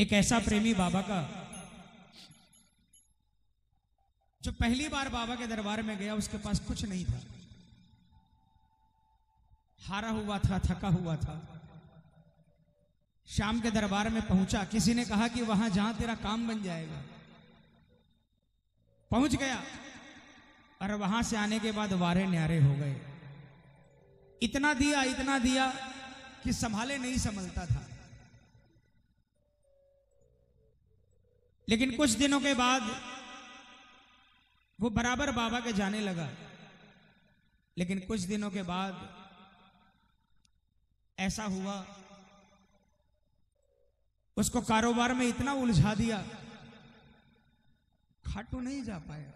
एक ऐसा प्रेमी बाबा का। जो पहली बार बाबा के दरबार में गया, उसके पास कुछ नहीं था। हारा हुआ था, थका हुआ था। शाम के दरबार में पहुँचा। किसी ने कहा कि वहाँ जहाँ तेरा काम बन जाएगा। पहुँच गया। और वहाँ से आने के बाद वारे न्यारे हो गए। इतना दिया इतना दिया कि संभाले नहीं, संभलता था। लेकिन कुछ दिनों के बाद वो बराबर बाबा के जाने लगा। लेकिन कुछ दिनों के बाद ऐसा हुआ, उसको कारोबार में इतना उलझा दिया, खाटू नहीं जा पाया।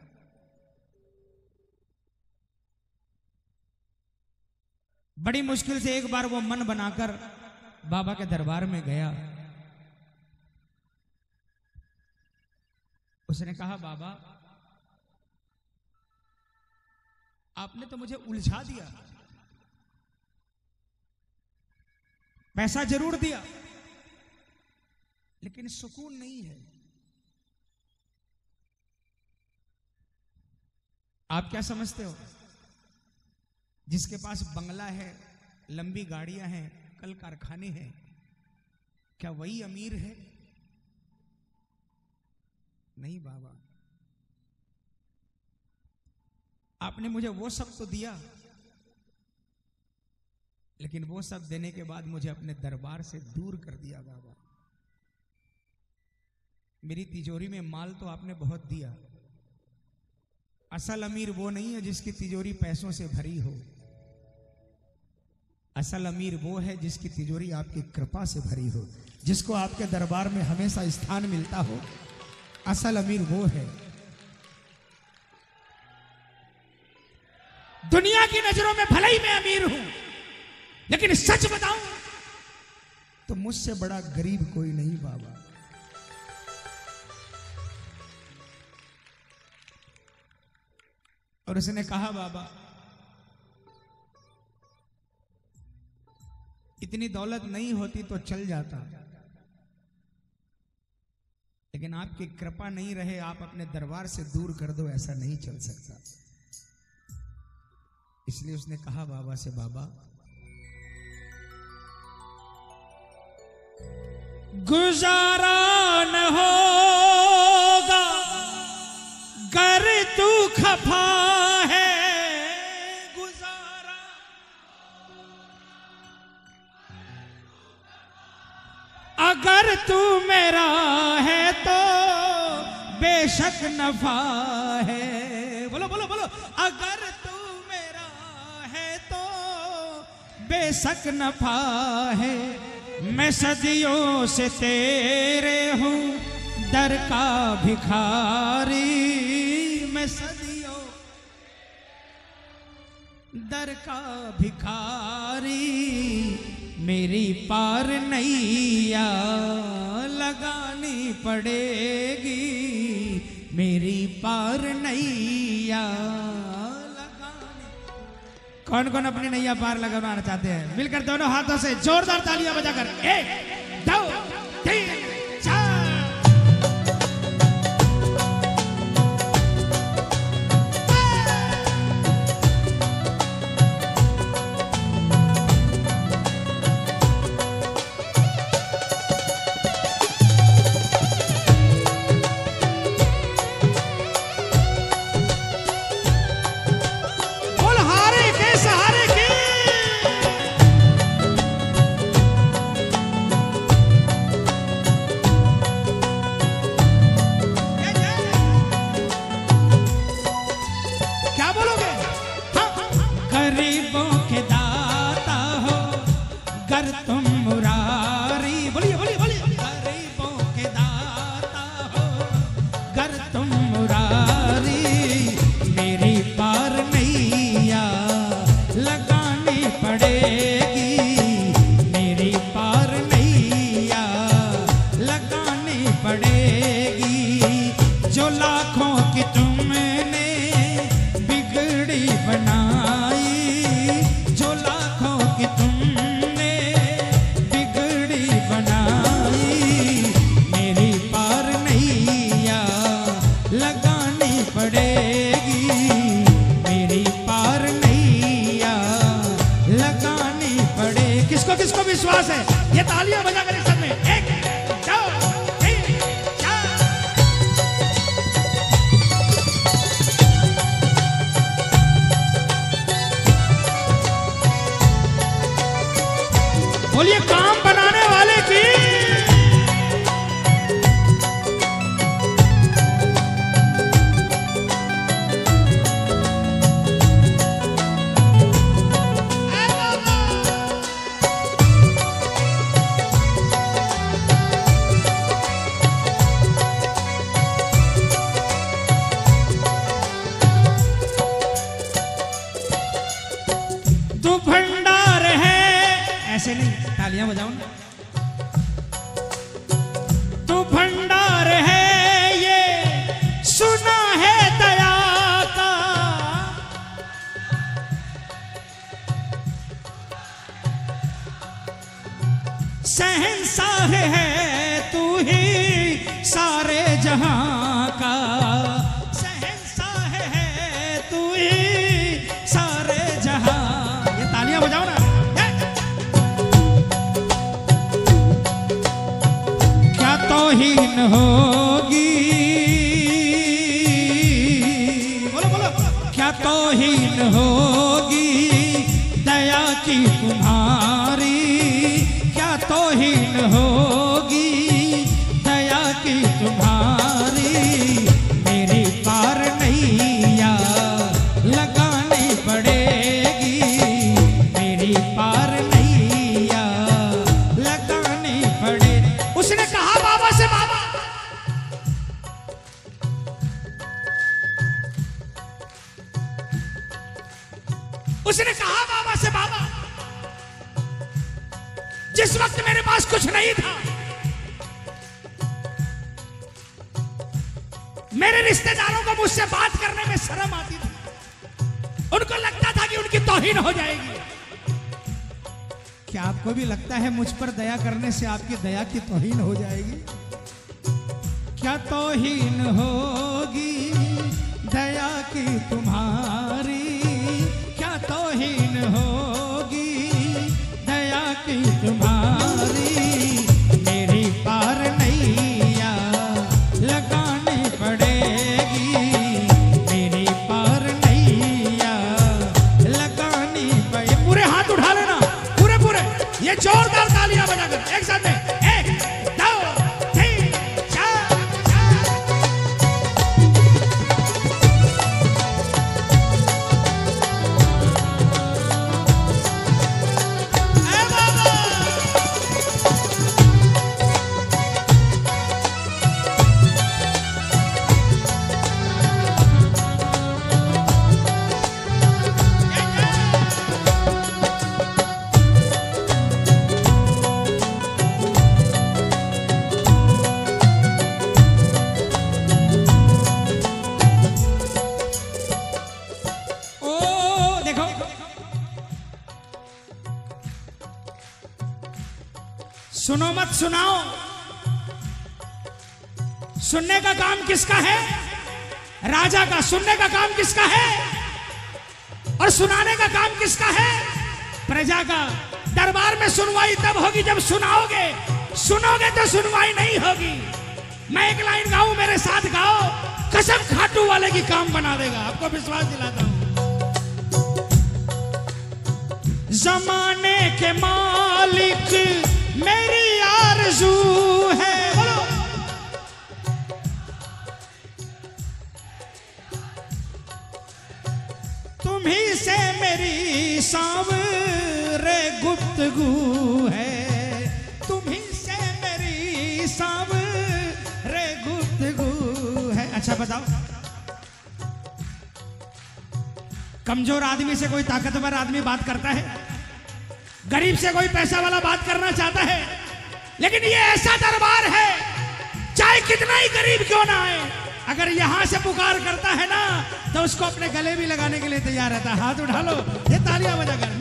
बड़ी मुश्किल से एक बार वो मन बनाकर बाबा के दरबार में गया। उसने कहा, बाबा, आपने तो मुझे उलझा दिया। पैसा ज़रूर दिया, लेकिन सुकून नहीं है। आप क्या समझते हो? जिसके पास बंगला है, लंबी गाड़ियाँ हैं, कल कारखाने हैं, क्या वही अमीर है? नहीं बाबा। आपने मुझे वो सब तो दिया, लेकिन वो सब देने के बाद मुझे अपने दरबार से दूर कर दिया बाबा। मेरी तिजोरी में माल तो आपने बहुत दिया। असल अमीर वो नहीं है जिसकी तिजोरी पैसों से भरी हो। असल अमीर वो है जिसकी तिजोरी आपकी कृपा से भरी हो, जिसको आपके दरबार में हमेशा स्थान मिलता हो। असल अमीर वो है। दुनिया की नज़रों में भले ही मैं अमीर हूँ, लेकिन सच बताऊँ तो मुझसे बड़ा गरीब कोई नहीं बाबा। और उसने कहा, बाबा, इतनी दौलत नहीं होती तो चल जाता। लेकिन आपकी कृपा नहीं रहे, आप अपने दरबार से दूर कर दो, ऐसा नहीं चल सकता। इसलिए उसने कहा, बाबा से, बाबा, गुजारा न होगा, कर तू खफा। अगर तू मेरा है तो बेशक नफा है। बोलो बोलो बोलो। अगर तू मेरा है तो बेशक नफा है। मैं सदियों से तेरे हूँ दर का भिखारी। मैं सदियों दर का भिखारी। मेरी पार नैया लगानी पड़ेगी। मेरी पार नैया लगानी। कौन कौन अपनी नैया पार लगाना चाहते हैं? मिलकर दोनों हाथों से जोरदार तालियाँ बजाकर एक, दो किसका है? प्रजा का। दरबार में सुनवाई तब होगी जब सुनाओगे। सुनोगे तो सुनवाई नहीं होगी। मैं एक लाइन गाऊ, मेरे साथ गाओ। कसम खाटू वाले की काम बना देगा। आपको विश्वास दिलाता हूँ। जमाने के मालिक है। से मेरी सब रे है। अच्छा बताओ। कमज़ोर आदमी से कोई ताकतवर आदमी बात करता है? गरीब से कोई पैसा वाला बात करना चाहता है? लेकिन ये ऐसा दरबार है, चाहे कितना ही गरीब क्यों ना आए। अगर यहाँ से पुकार करता है ना तो उसको अपने गले भी लगाने के लिए तैयार रहता है। हाथ उठा लो, ये तालियाँ बजा कर।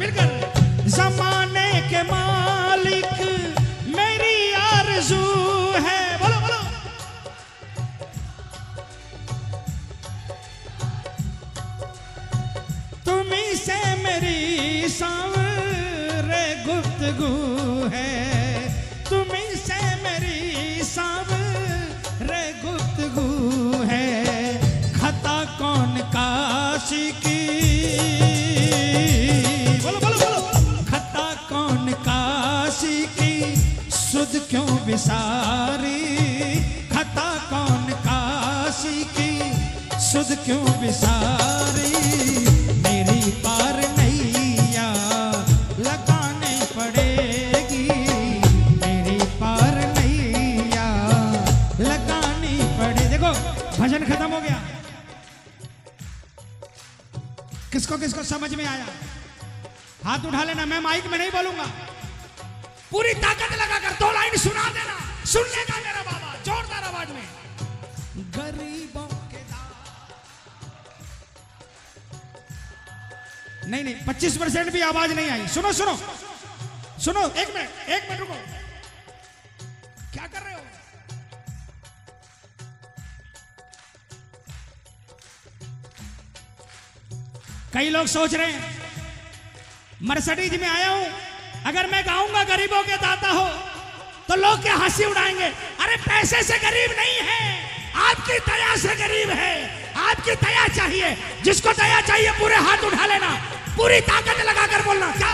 सुनो सुनो। सुनो, एक मिनट एक मिनट रुको। क्या कर रहे हो? कई लोग सोच रहे हैं, मर्सडीज में आया हूँ, अगर मैं गाऊँगा गरीबों के दाता हो तो लोग क्या हँसी उड़ाएँगे? अरे पैसे से गरीब नहीं है, आपकी दया से गरीब है, आपकी दया चाहिए, जिसको दया चाहिए, पूरे हाथ उठा लेना, पूरी ताकत लगाकर बोलना, क्या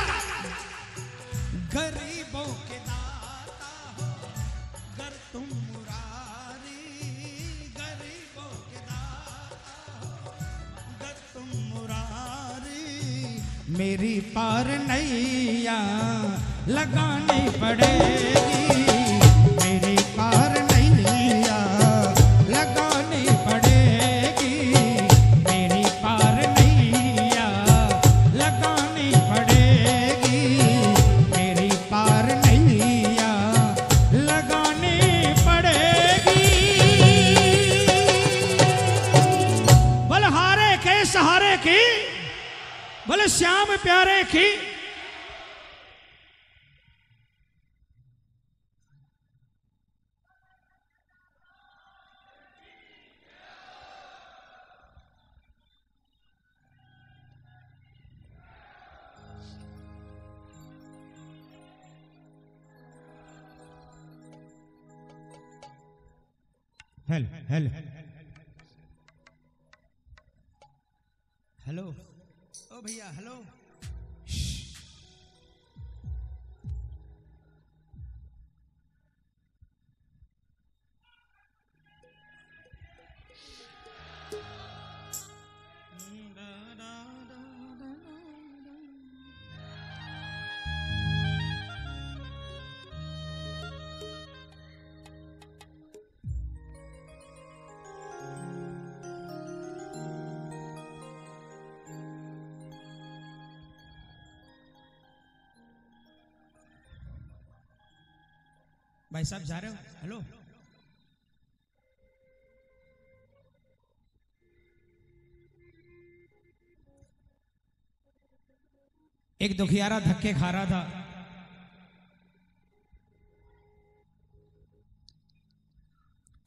भैया हेलो भाई साहब जा रहे हो? हेलो एक दुखियारा धक्के खा रहा था।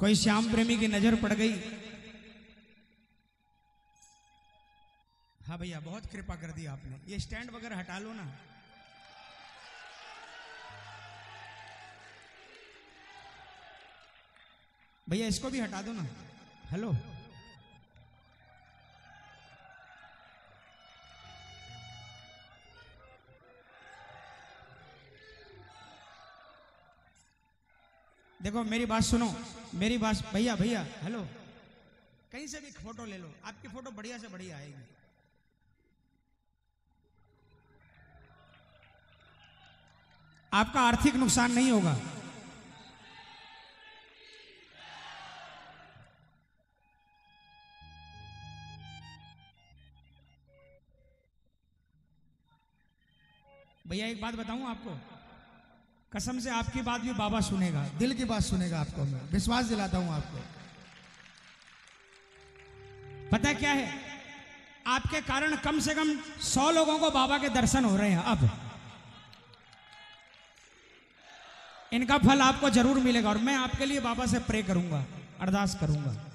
कोई श्याम प्रेमी की नज़र पड़ गई। हाँ भैया, बहुत कृपा कर दी आपने। ये स्टैंड वगैरह हटा लो ना। भैया, इसको भी हटा दो ना। हेलो। देखो, मेरी बात सुनो, मेरी बात भैया भैया, हेलो। कहीं से भी फ़ोटो ले लो, आपकी फ़ोटो बढ़िया से बढ़िया आएगी। आपका आर्थिक नुकसान नहीं होगा। भैया, एक बात बताऊँ आपको? कसम से आपकी बात भी बाबा सुनेगा, दिल की बात सुनेगा आपको मैं, विश्वास दिलाता हूँ आपको। पता क्या है? आपके कारण कम से कम सौ लोगों को बाबा के दर्शन हो रहे हैं, अब। इनका फल आपको ज़रूर मिलेगा और मैं आपके लिए बाबा से प्रे करूँगा, अरदास करूँगा।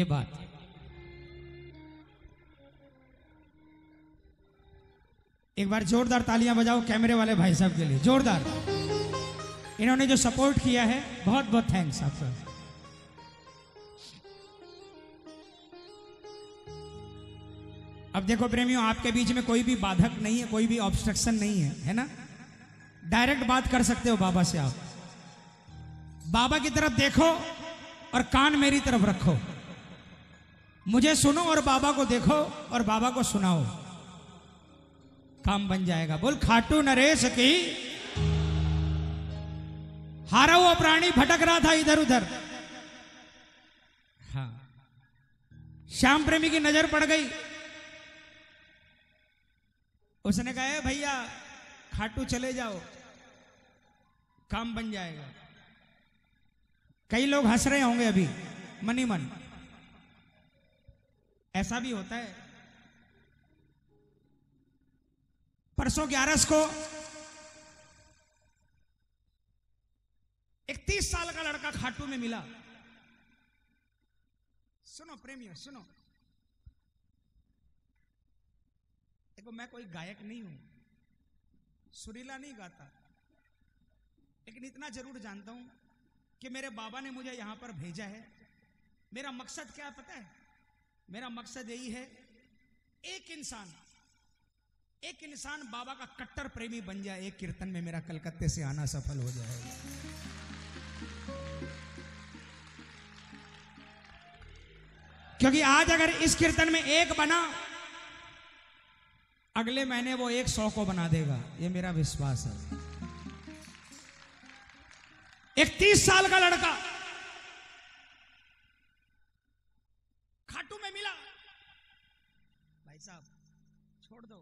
ये बात एक बार जोरदार तालियाँ बजाओ कैमरे वाले भाई साहब के लिए। जोरदार। इन्होंने जो सपोर्ट किया है, बहुत बहुत थैंक्स आपका अब देखो प्रेमियों, आपके बीच में कोई भी बाधक नहीं है, कोई भी ऑब्स्ट्रक्शन नहीं है है ना? डायरेक्ट बात कर सकते हो बाबा से आप। बाबा की तरफ़ देखो और कान मेरी तरफ़ रखो। मुझे सुनो और बाबा को देखो और बाबा को सुनाओ। काम बन जाएगा। बोल, खाटू नरेश की हारा हुआ प्राणी भटक रहा था इधर उधर हाँ। श्याम प्रेमी की नज़र पड़ गई। उसने कहा, "ए भैया, खाटू चले जाओ। काम बन जाएगा। कई लोग हंस रहे होंगे अभी, मनी मन। ऐसा भी होता है। परसों ग्यारह को एक तीस साल का लड़का खाटू में मिला। सुनो प्रेमियों, सुनो। देखो, मैं कोई गायक नहीं हूँ। सुरीला नहीं गाता। लेकिन इतना ज़रूर जानता हूँ कि मेरे बाबा ने मुझे यहाँ पर भेजा है। मेरा मकसद क्या पता है? मेरा मकसद यही है, एक इंसान एक इंसान बाबा का कट्टर प्रेमी बन जाए, एक कीर्तन में मेरा कलकत्ते से आना सफल हो जाएगा क्योंकि आज अगर इस कीर्तन में एक बना, अगले महीने वो एक सौ को बना देगा। ये मेरा विश्वास है। एक तीस साल का लड़का खाटू में मिला भाई साहब, छोड़ दो।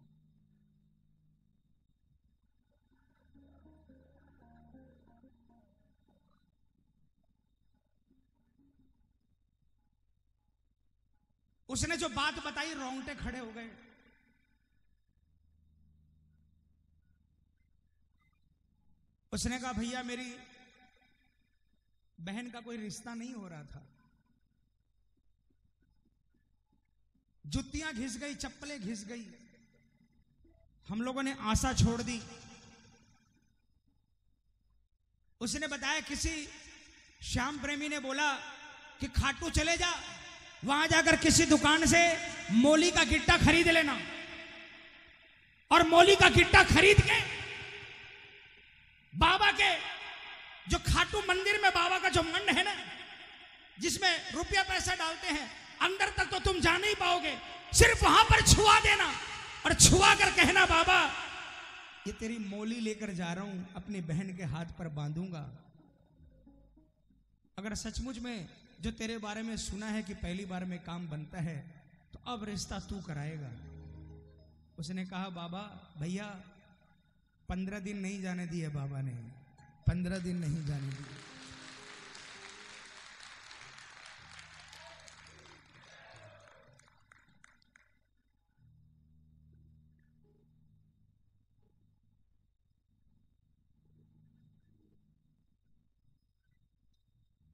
उसने जो बात बताई, रोंगटे खड़े हो गए। उसने कहा, भैया, मेरी बहन का कोई रिश्ता नहीं हो रहा था। जुतियाँ घिस गई, चप्पलें घिस गई। हम लोगों ने आशा छोड़ दी। उसने बताया, किसी श्याम प्रेमी ने बोला कि खाटू चले जा, वहाँ जाकर किसी दुकान से मोली का गिट्टा खरीद लेना। और मोली का गिट्टा खरीद के बाबा के, जो खाटू मंदिर में बाबा का जो मंड है ना, जिसमें रुपया पैसा डालते हैं अंदर तक तो तुम जा नहीं पाओगे। सिर्फ़ वहाँ पर छुआ देना और छुआ कर कहना, बाबा, ये तेरी मोली लेकर जा रहा हूँ, अपनी बहन के हाथ पर बांधूँगा। अगर सचमुच में जो तेरे बारे में सुना है कि पहली बार में काम बनता है तो अब रिश्ता तू कराएगा। उसने कहा, बाबा, भैया, पंद्रह दिन नहीं जाने दिए बाबा ने। पंद्रह दिन नहीं जाने दिए।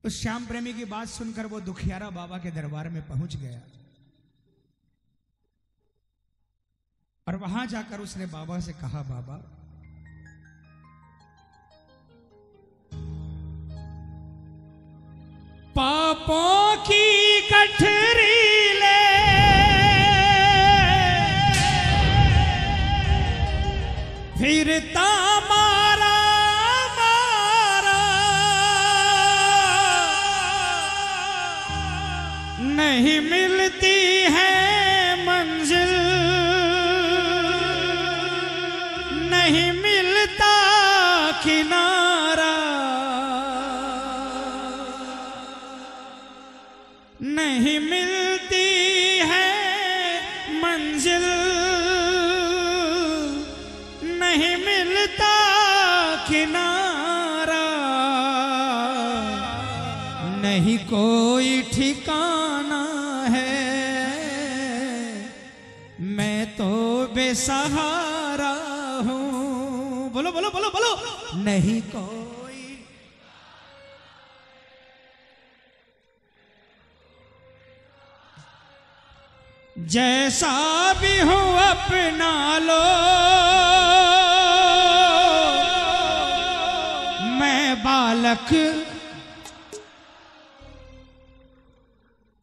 उस श्याम प्रेमी की बात सुनकर वो दुखियारा बाबा के दरबार में पहुँच गया। और वहाँ जाकर उसने बाबा से कहा, बाबा, पापों की कठरी ले। फिरता ठिकाना है। मैं तो बेसहारा हूँ। बोलो बोलो बोलो बोलो। नहीं कोई। जैसा भी हो अपना लो। मैं बालक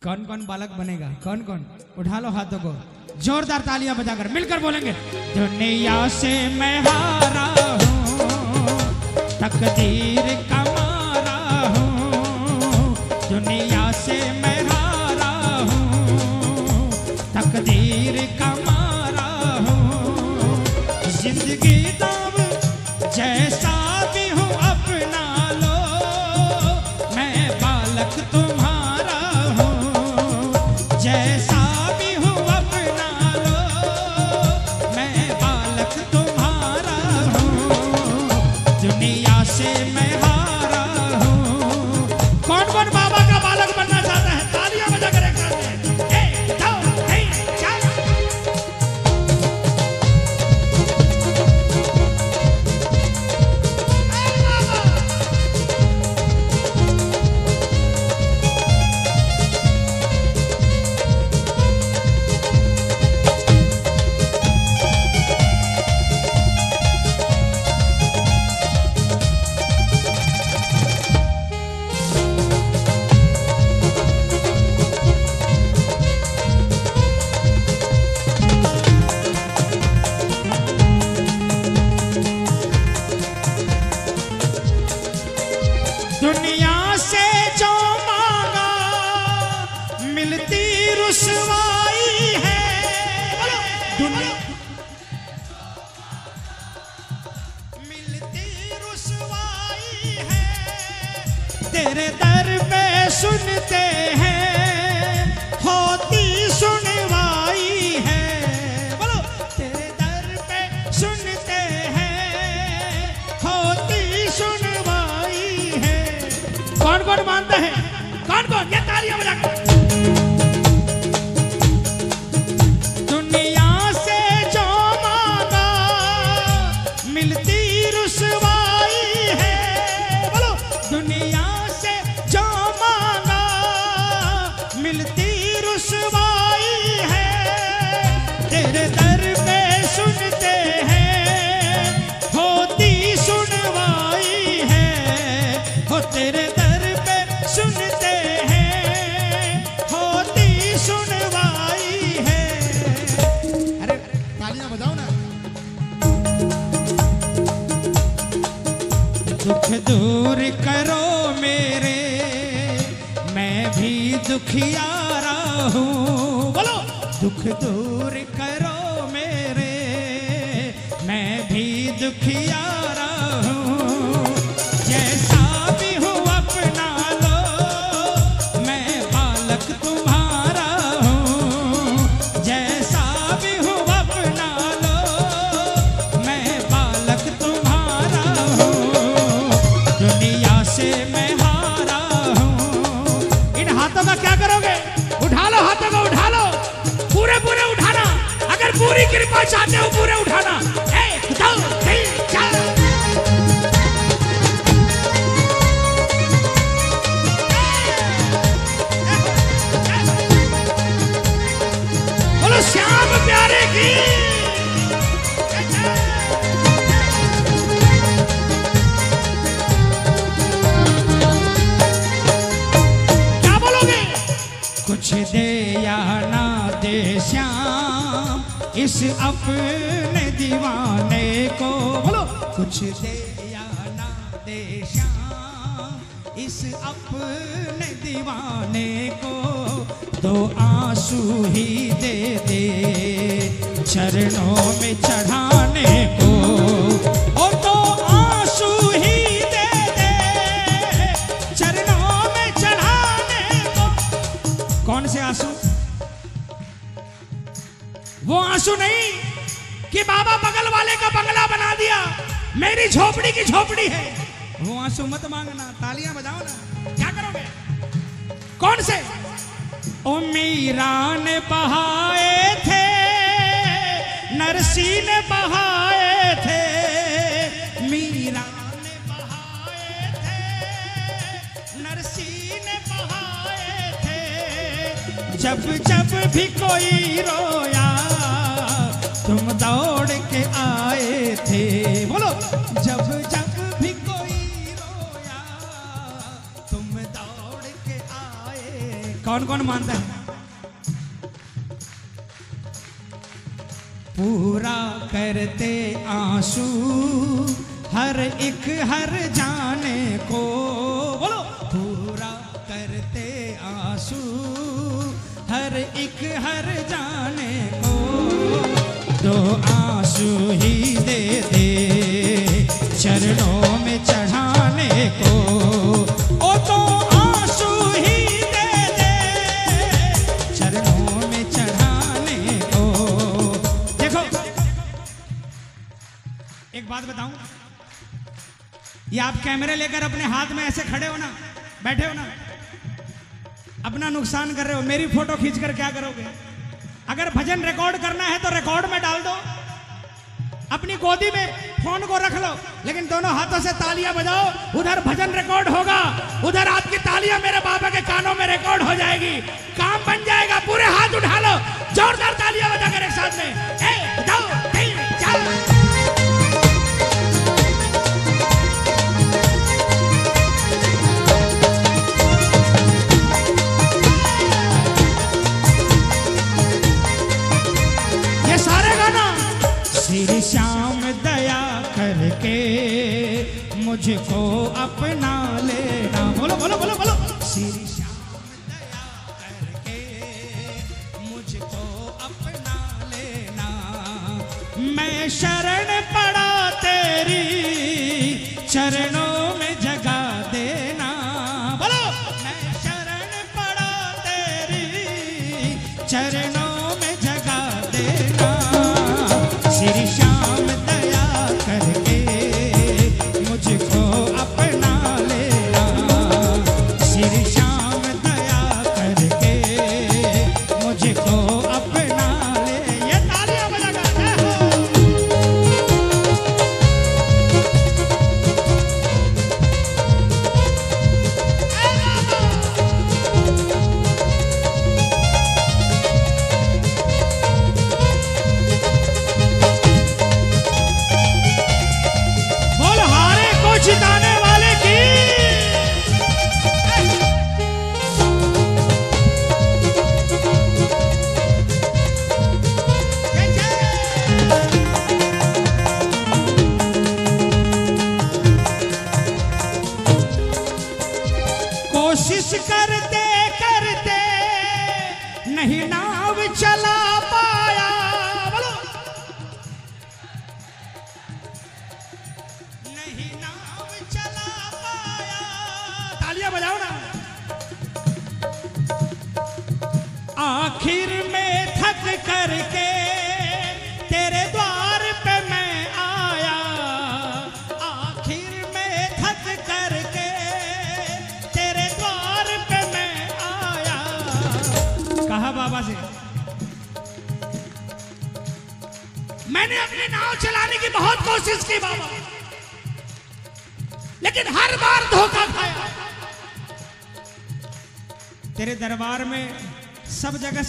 कौन कौन बालक बनेगा? कौन कौन उठा लो हाथों को। जोरदार तालियाँ बजाकर मिलकर बोलेंगे, दुनिया से मैं हारा हूँ, तकदीर का 去。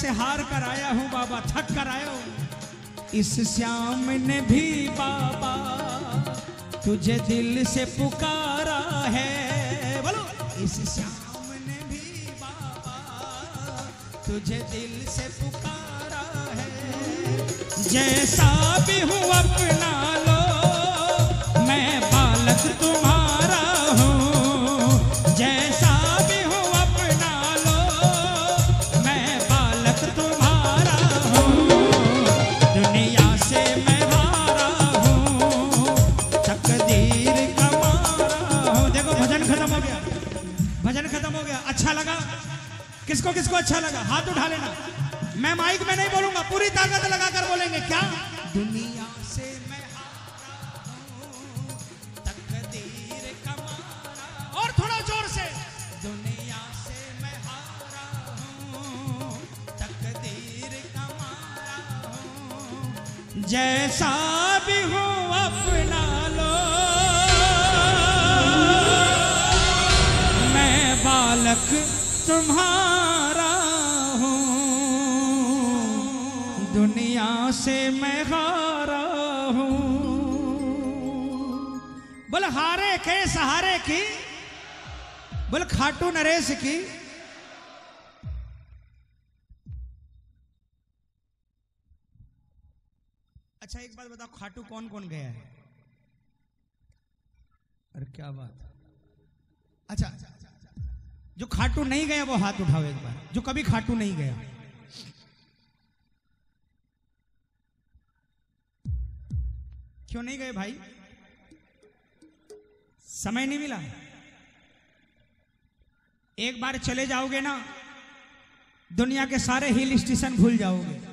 से हार कर आया हूँ, बाबा, थक कर आया हूँ। इस श्याम ने भी, बाबा, तुझे दिल से पुकारा खाटू नरेश की अच्छा एक बात बताओ, खाटू कौन कौन गया है? अरे, क्या बात। अच्छा जो खाटू नहीं गया, वो हाथ उठाओ एक बार। जो कभी खाटू नहीं गया। क्यों नहीं गए भाई? समय नहीं मिला। एक बार चले जाओगे ना दुनिया के सारे हिल स्टेशन भूल जाओगे।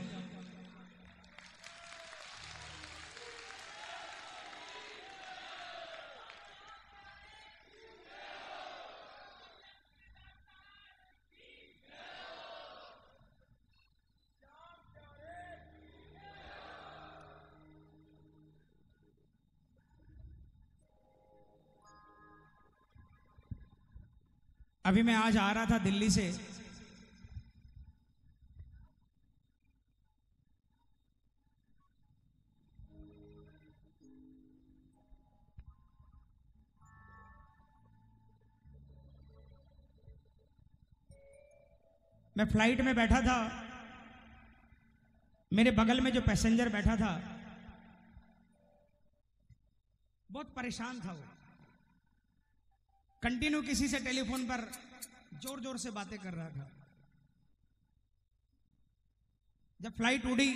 अभी मैं आज आ रहा था दिल्ली से। मैं फ़्लाइट में बैठा था। मेरे बगल में जो पैसेंजर बैठा था, बहुत परेशान था वो। कंटिन्यू किसी से टेलीफोन पर ज़ोर ज़ोर से बातें कर रहा था। जब फ़्लाइट उड़ी,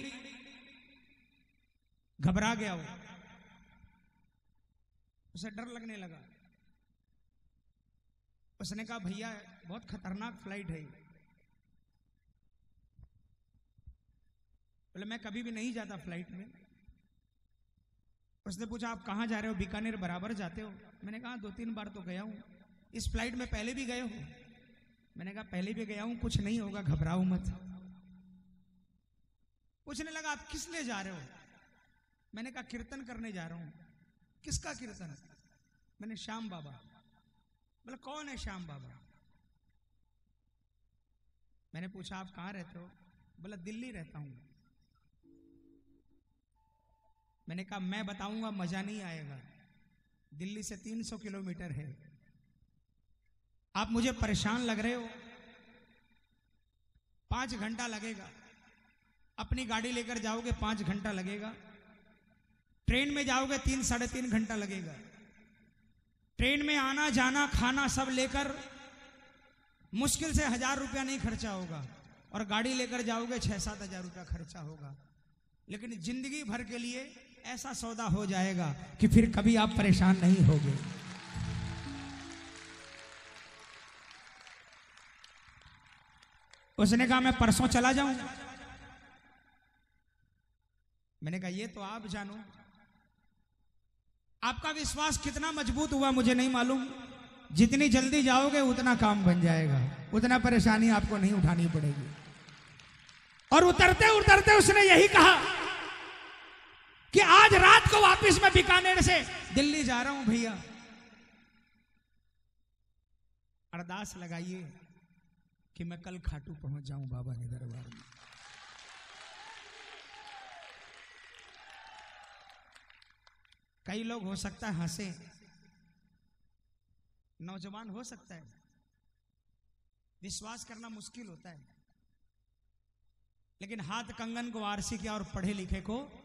घबरा गया वो। उसे डर लगने लगा। उसने कहा, भैया, बहुत खतरनाक फ़्लाइट है बोले, मैं कभी भी नहीं जाता फ़्लाइट में। उसने पूछा, आप कहाँ जा रहे हो? बीकानेर बराबर जाते हो? मैंने कहा, दो तीन बार तो गया हूँ। इस फ़्लाइट में पहले भी गए हो? मैंने कहा, पहले भी गया हूँ, कुछ नहीं होगा, घबराओ मत। पूछने लगा, आप किस लिए जा रहे हो? मैंने कहा, कीर्तन करने जा रहा हूँ। किसका कीर्तन? मैंने श्याम बाबा। बोला, कौन है श्याम बाबा? मैंने पूछा, आप कहाँ रहते हो? बोला, दिल्ली रहता हूँ। मैंने कहा, मैं बताऊँगा, मज़ा नहीं आएगा। दिल्ली से 300 किलोमीटर है। आप मुझे परेशान लग रहे हो? पाँच घंटा लगेगा। अपनी गाड़ी लेकर जाओगे, पाँच घंटा लगेगा। ट्रेन में जाओगे, तीन, साढ़े तीन घंटा लगेगा। ट्रेन में आना, जाना, खाना सब लेकर मुश्किल से हज़ार रुपया नहीं खर्चा होगा और गाड़ी लेकर जाओगे, छह, सात हज़ार रुपया खर्चा होगा। लेकिन ज़िंदगी भर के लिए ऐसा सौदा हो जाएगा कि फिर कभी आप परेशान नहीं होगे। उसने कहा, मैं परसों चला जाऊँ। मैंने कहा, ये तो आप जानो। आपका विश्वास कितना मज़बूत हुआ मुझे नहीं मालूम। जितनी जल्दी जाओगे, उतना काम बन जाएगा। उतना परेशानी आपको नहीं उठानी पड़ेगी। और उतरते उतरते उसने यही कहा कि आज रात को वापस मैं बीकानेर से दिल्ली जा रहा हूँ भैया। अरदास लगाइए कि मैं कल खाटू पहुँच जाऊँ बाबा के दरबार में। कई लोग हो सकता है हंसे। नौजवान हो सकता है। विश्वास करना मुश्किल होता है। लेकिन हाथ कंगन को आरसी क्या और पढ़े लिखे को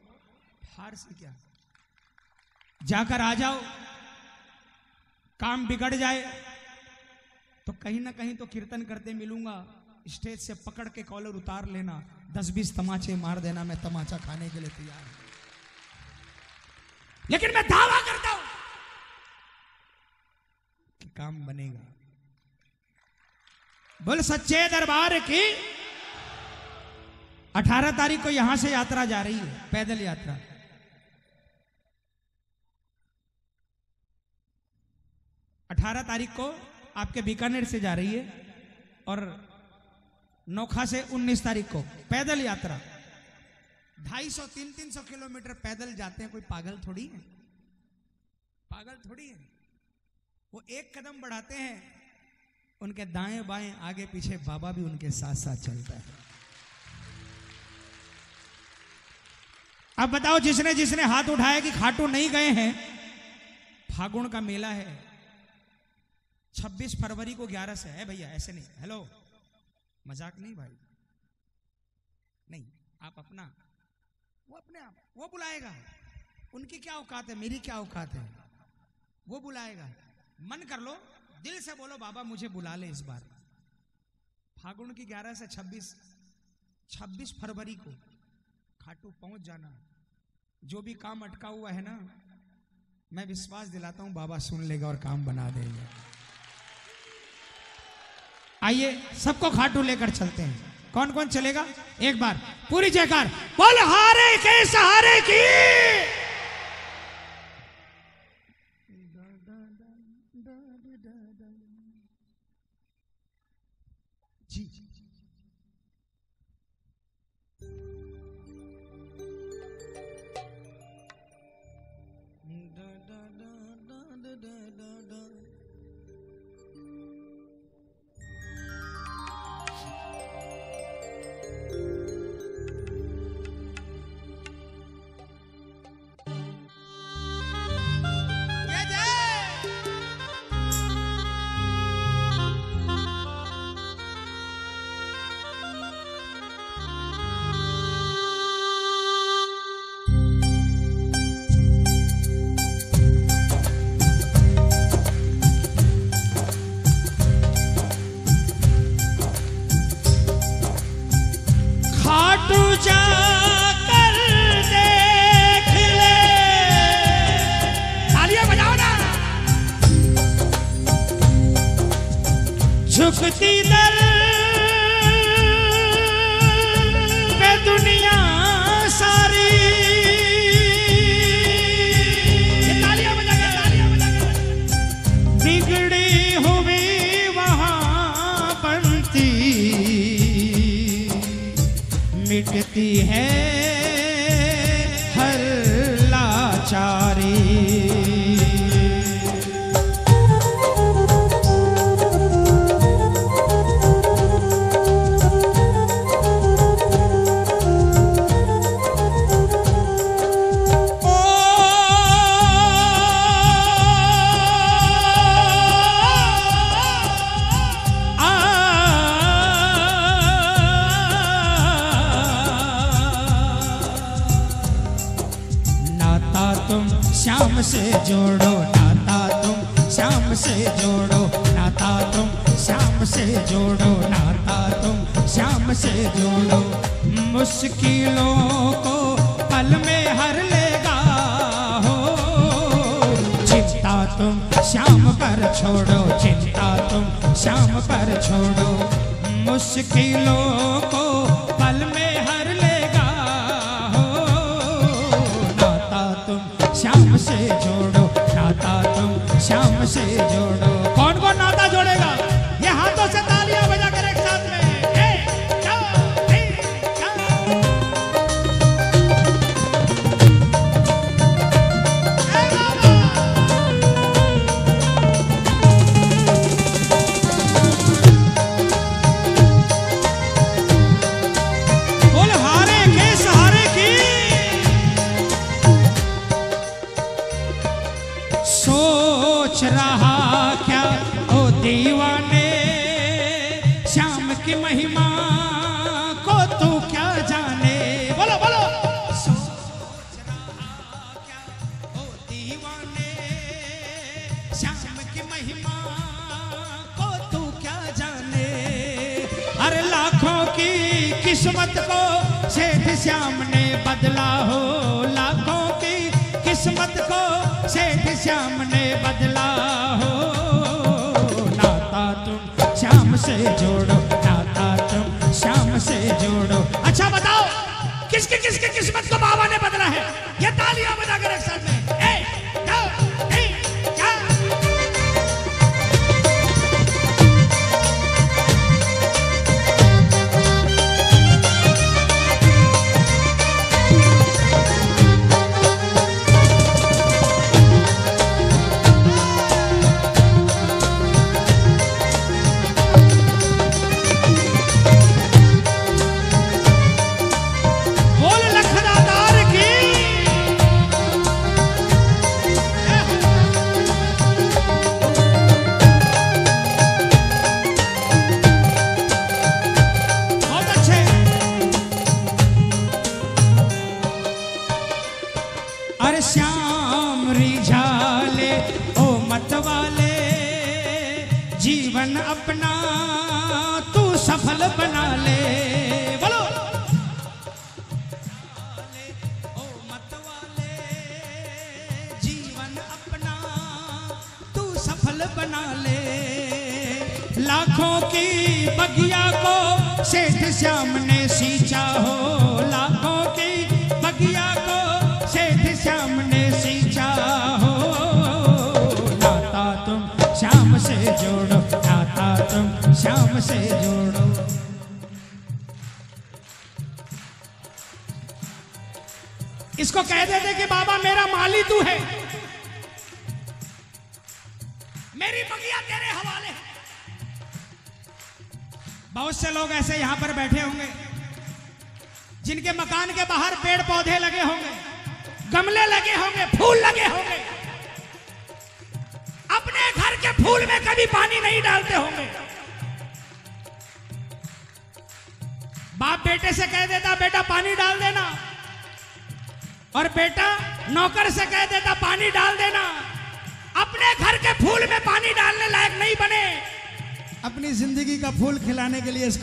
फारसी क्या? जाकर आ जाओ। काम बिगड़ जाए तो कहीं ना कहीं तो कीर्तन करते मिलूँगा। स्टेज से पकड़ के कॉलर उतार लेना। दस बीस तमाचे मार देना, मैं तमाचा खाने के लिए तैयार हूँ। लेकिन मैं दावा करता हूँ कि काम बनेगा। बोल, सच्चे दरबार की अठारह तारीख को यहाँ से यात्रा जा रही है, पैदल यात्रा। अठारह तारीख को आपके बीकानेर से जा रही है और नोखा से उन्नीस तारीख को पैदल यात्रा। ढाई सौ, तीन तीन सौ किलोमीटर पैदल जाते हैं, कोई पागल थोड़ी है? पागल थोड़ी है? वो एक कदम बढ़ाते हैं, उनके दाएँ बाएँ, आगे पीछे बाबा भी उनके साथ साथ चलता है। अब बताओ, जिसने जिसने हाथ उठाया कि खाटू नहीं गए हैं फागुन का मेला है। 26 फरवरी को 11 से है भैया, ऐसे नहीं। हेलो मज़ाक नहीं भाई। नहीं, आप अपना, वो अपने आप, वो बुलाएगा। उनकी क्या औकात है? मेरी क्या औकात है? वो बुलाएगा। मन कर लो, दिल से बोलो, बाबा मुझे बुला ले इस बार। फागुन की 11 से 26 26 फरवरी को खाटू पहुँच जाना। जो भी काम अटका हुआ है ना, मैं विश्वास दिलाता हूँ, बाबा सुन लेगा और काम बना देगा। आइए, सबको खाटू लेकर चलते हैं। कौन कौन चलेगा? एक बार। पूरी जयकार। बोल, हारे के सहारे की!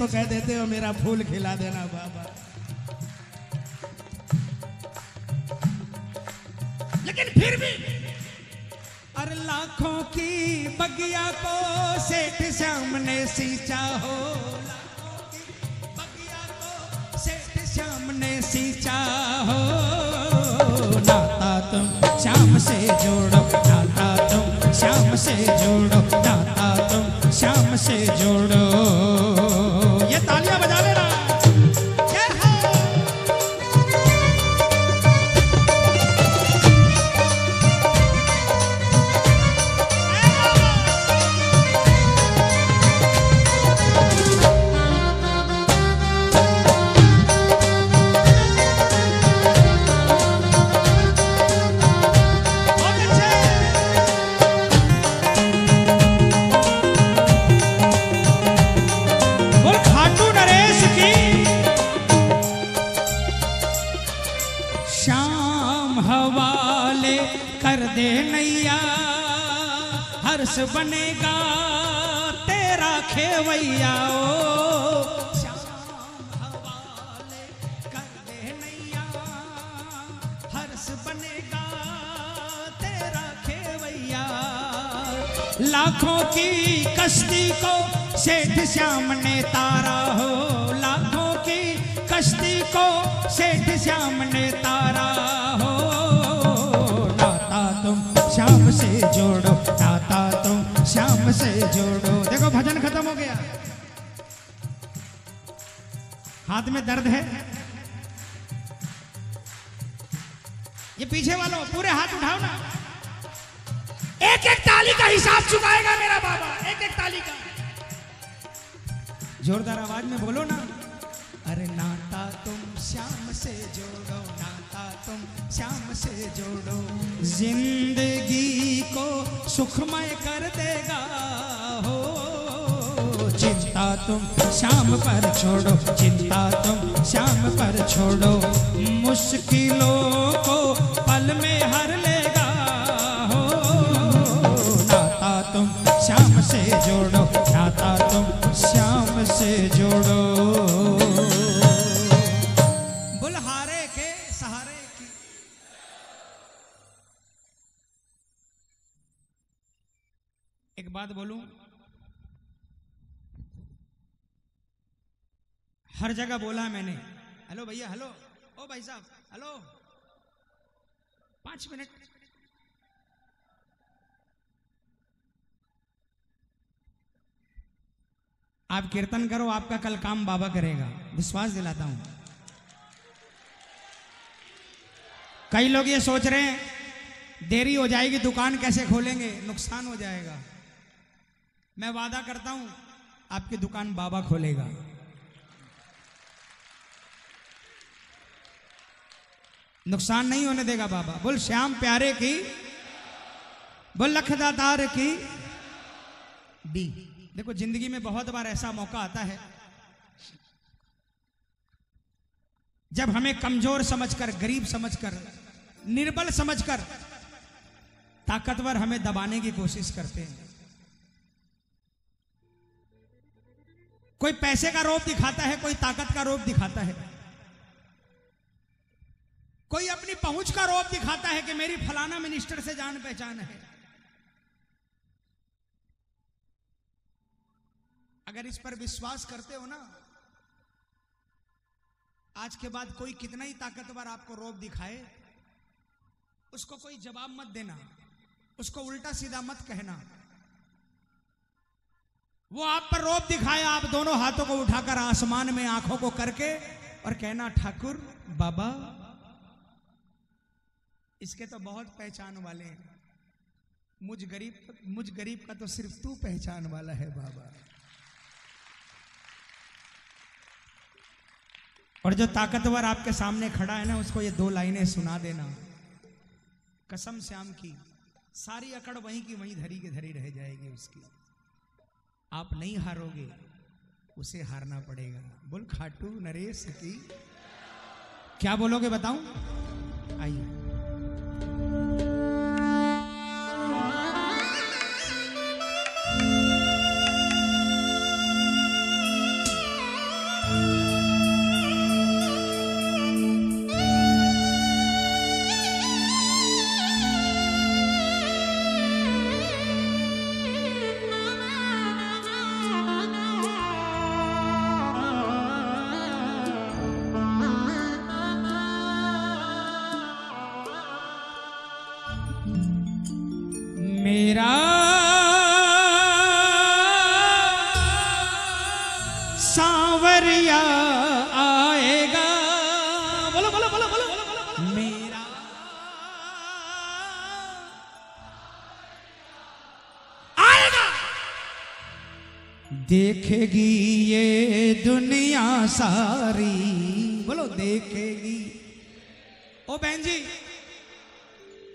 इसको कह देते हो मेरा फूल खिला देना। आप कीर्तन करो, आपका कल काम बाबा करेगा। विश्वास दिलाता हूँ। कई लोग ये सोच रहे हैं, देरी हो जाएगी, दुकान कैसे खोलेंगे? नुकसान हो जाएगा। मैं वादा करता हूँ, आपकी दुकान बाबा खोलेगा। नुकसान नहीं होने देगा बाबा। बोल, श्याम प्यारे की, बोल, लखदातार की डी देखो, ज़िंदगी में बहुत बार ऐसा मौका आता है जब हमें कमज़ोर समझकर, गरीब समझकर, निर्बल समझकर ताकतवर हमें दबाने की कोशिश करते हैं। कोई पैसे का रोप दिखाता है, कोई ताकत का रोप दिखाता है। कोई अपनी पहुँच का रोप दिखाता है कि मेरी फलाना मिनिस्टर से जान पहचान है। अगर इस पर विश्वास करते हो ना, आज के बाद कोई कितना ही ताकतवर आपको रोप दिखाए, उसको कोई जवाब मत देना, उसको उल्टा सीधा मत कहना। वो आप पर रोप दिखाए आप दोनों हाथों को उठाकर आसमान में आँखों को करके और कहना, ठाकुर, बाबा, इसके तो बहुत पहचान वाले हैं। मुझ गरीब मुझ गरीब का तो सिर्फ़ तू पहचान वाला है, बाबा। और जो ताकतवर आपके सामने खड़ा है ना, उसको ये दो लाइनें सुना देना। कसम श्याम की, सारी अकड़ वहीं की वहीं धरी के धरी रह जाएगी उसकी। आप नहीं हारोगे, उसे हारना पड़ेगा। बोल, खाटू नरेश की। क्या बोलोगे बताऊँ? आइए। सारी। बोलो, देखेगी। ओ बहन जी,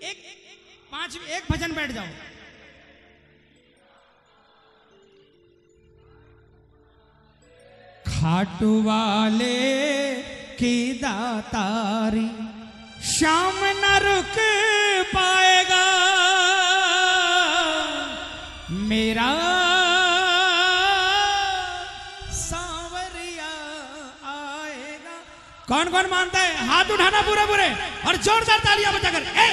एक पाँच एक भजन बैठ जाओ। खाटू वाले की दातारी मानता है हाथ उठाना पूरे पूरे और जोरदार तालियाँ बजाकर ए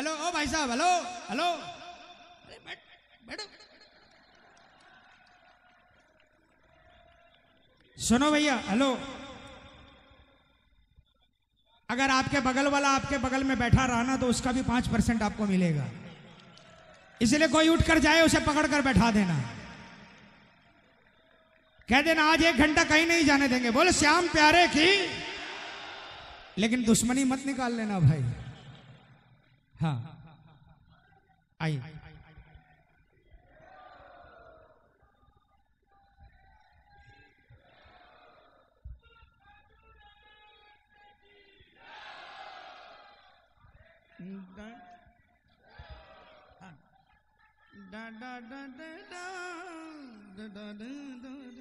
हेलो, ओ भाई साहब, हेलो हेलो। अरे, बैठ सुनो भैया, हेलो। अगर आपके बगल वाला आपके बगल में बैठा रहा ना तो उसका भी पाँच परसेंट आपको मिलेगा। इसलिए कोई उठ कर जाए, उसे पकड़ कर बैठा देना। कह देना, आज एक घंटा कहीं नहीं जाने देंगे। बोले, श्याम प्यारे की। लेकिन दुश्मनी मत निकाल लेना, भाई। hả ai? Da da da da da da da da da da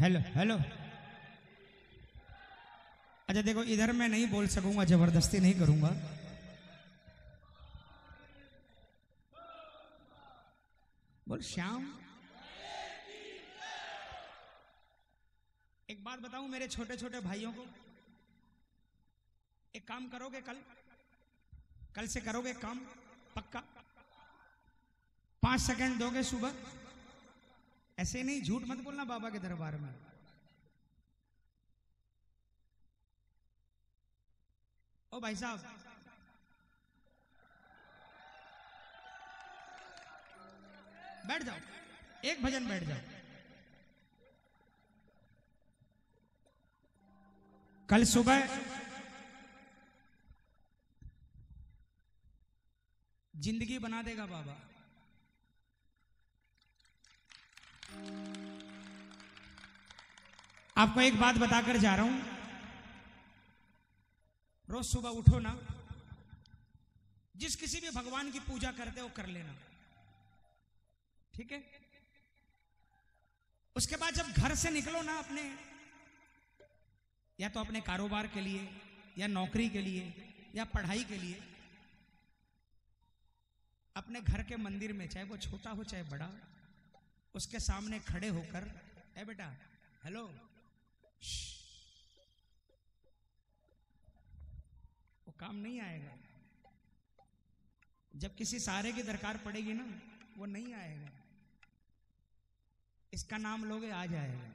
hello hello अच्छा देखो, इधर मैं नहीं बोल सकूँगा, ज़बरदस्ती नहीं करूँगा। बोल, श्याम। एक बात बताऊँ मेरे छोटे छोटे भाइयों को? एक काम करोगे कल? कल से करोगे काम? पक्का? पाँच सेकंड दोगे सुबह? ऐसे नहीं, झूठ मत बोलना बाबा के दरबार में। ओ भाई साहब। बैठ जाओ, एक भजन बैठ जाओ। कल सुबह ज़िंदगी बना देगा बाबा। आपको एक बात बताकर जा रहा हूँ। रोज सुबह उठो ना। जिस किसी भी भगवान की पूजा करते हो, कर लेना। ठीक है? उसके बाद जब घर से निकलो ना अपने, या तो अपने कारोबार के लिए, या नौकरी के लिए, या पढ़ाई के लिए, अपने घर के मंदिर में, चाहे वो छोटा हो, चाहे बड़ा उसके सामने खड़े होकर, ए बेटा हेलो वो काम नहीं आएगा। जब किसी सहारे की दरकार पड़ेगी ना, वो नहीं आएगा। इसका नाम लोगे आ जाएगा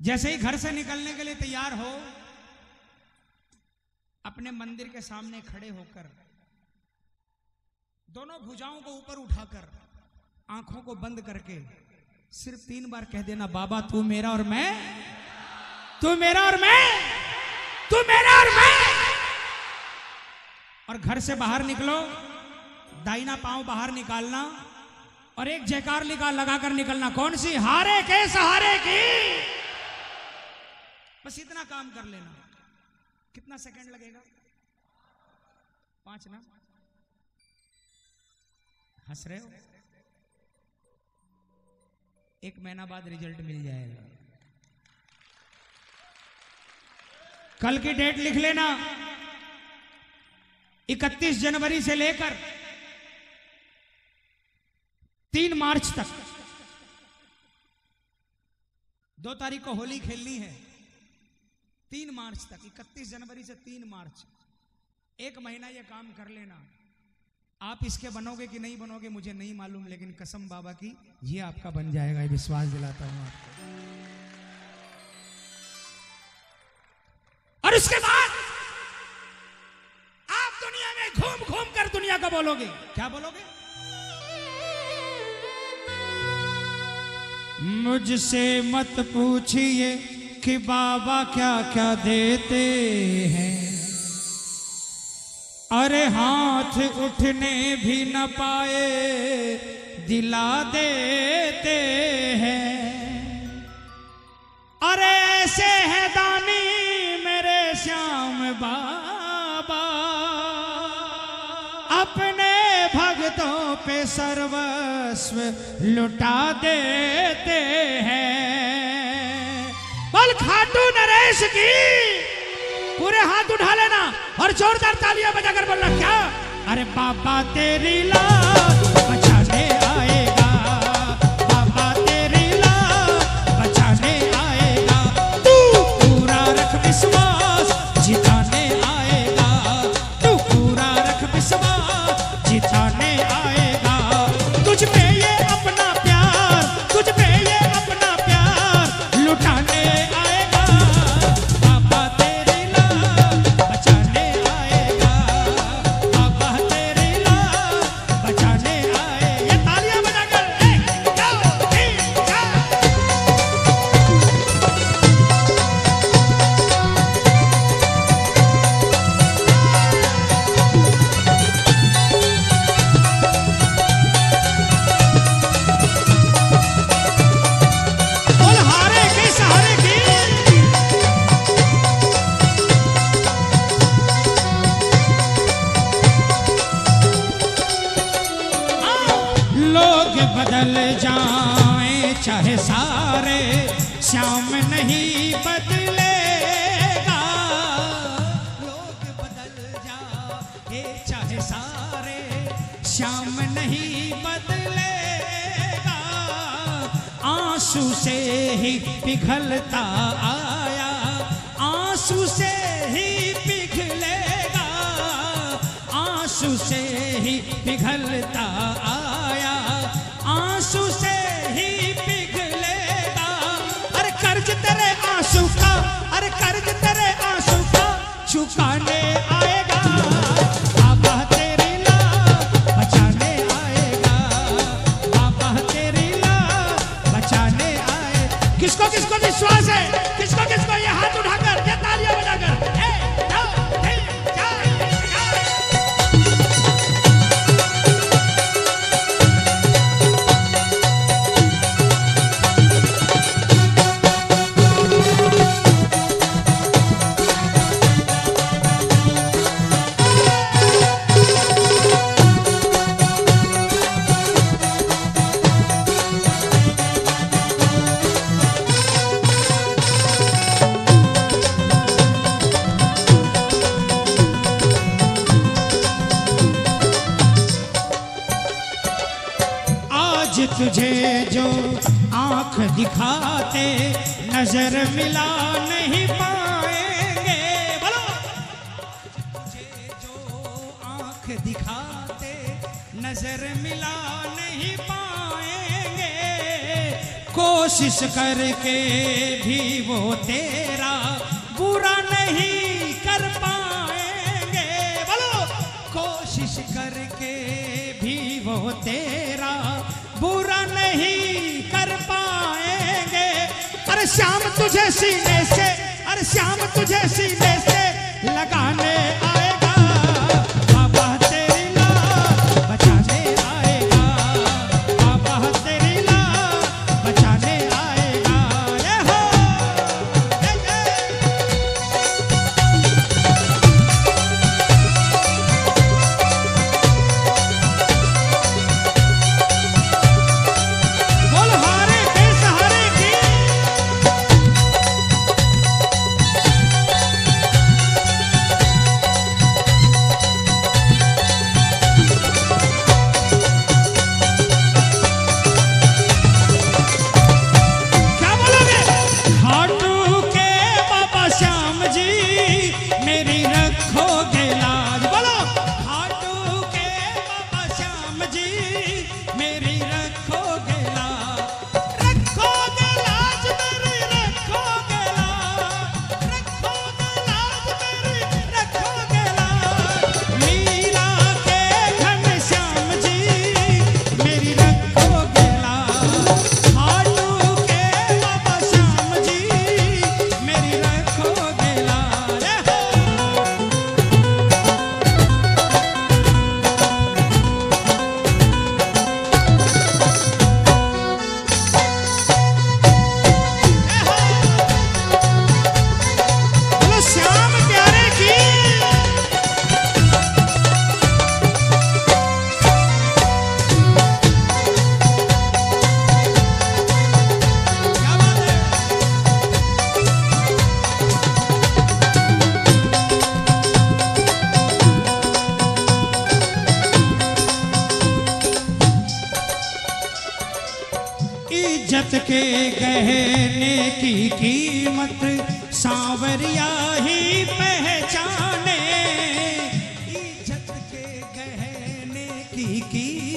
जैसे ही घर से निकलने के लिए तैयार हो, अपने मंदिर के सामने खड़े होकर दोनों भुजाओं को ऊपर उठाकर आँखों को बंद करके सिर्फ़ तीन बार कह देना, बाबा, तू मेरा और मैं, तू मेरा और मैं, तू मेरा और मैं। और घर से बाहर निकलो, दाइना पाँव बाहर निकालना और एक जयकार लिखा, लगाकर निकलना, कौन सी? हारे के सहारे की। बस इतना काम कर लेना। कितना सेकंड लगेगा? पाँच ना? हंस रहे हो? एक महीना बाद रिज़ल्ट मिल जाएगा। कल की डेट लिख लेना। 31 जनवरी से लेकर 3 मार्च तक। दो तारीख को होली खेलनी है। तीन मार्च तक, इकतीस जनवरी से तीन मार्च। एक महीना ये काम कर लेना। आप इसके बनोगे कि नहीं बनोगे, मुझे नहीं मालूम, लेकिन कसम बाबा की, ये आपका बन जाएगा विश्वास दिलाता हूँ आपको। और उसके बाद आप दुनिया में घूम घूम कर दुनिया को बोलोगे। क्या बोलोगे? मुझसे मत पूछिए कि बाबा क्या क्या देते हैं। अरे हाथ उठने भी न पाए, दिला देते हैं। अरे ऐसे है दानी मेरे श्याम बाबा। अपने भक्तों पे सर्वस्व लुटा देते हैं। बोल खाटू नरेश की, पूरे हाथ उठा लेना। और जोरदार तालियाँ बजाकर बोलना क्या? अरे बाबा तेरी ला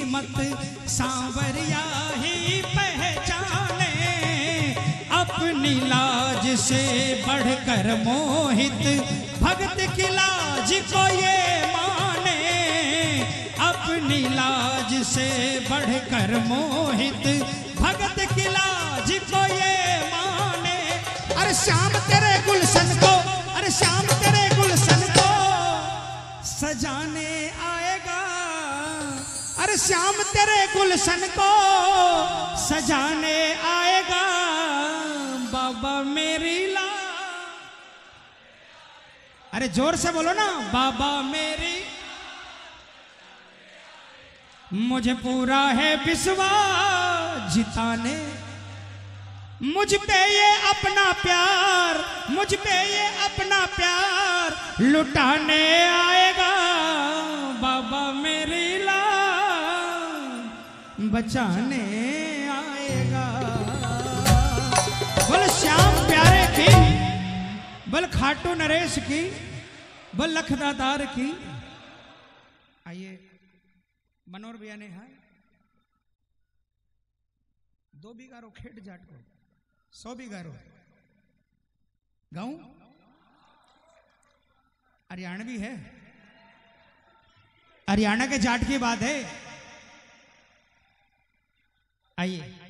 कीमत सांवरिया ही पहचाने, अपनी लाज से बढ़कर मोहित भगत की लाज को ये माने, अपनी लाज से बढ़कर मोहित भगत की लाज को ये माने। अरे श्याम तेरे गुलशन को, अरे श्याम तेरे गुलशन को, सजाने आएगा अरे श्याम तेरे गुलशन को सजाने आएगा। बाबा मेरी ला। अरे ज़ोर से बोलो ना। बाबा मेरी मुझे पूरा है विश्वास जिताने। मुझ पे ये अपना प्यार, मुझ पे ये अपना प्यार लुटाने आएगा। बचाने आएगा। बोल, श्याम प्यारे की, बोल, खाटू नरेश की, बोल लखदादार की। आइए, मनोहर भैया ने है दो बीघा रो खेत जाट को, सौ बीघा रो। गाँव हरियाणवी है। हरियाणा के जाट की बात है। आइए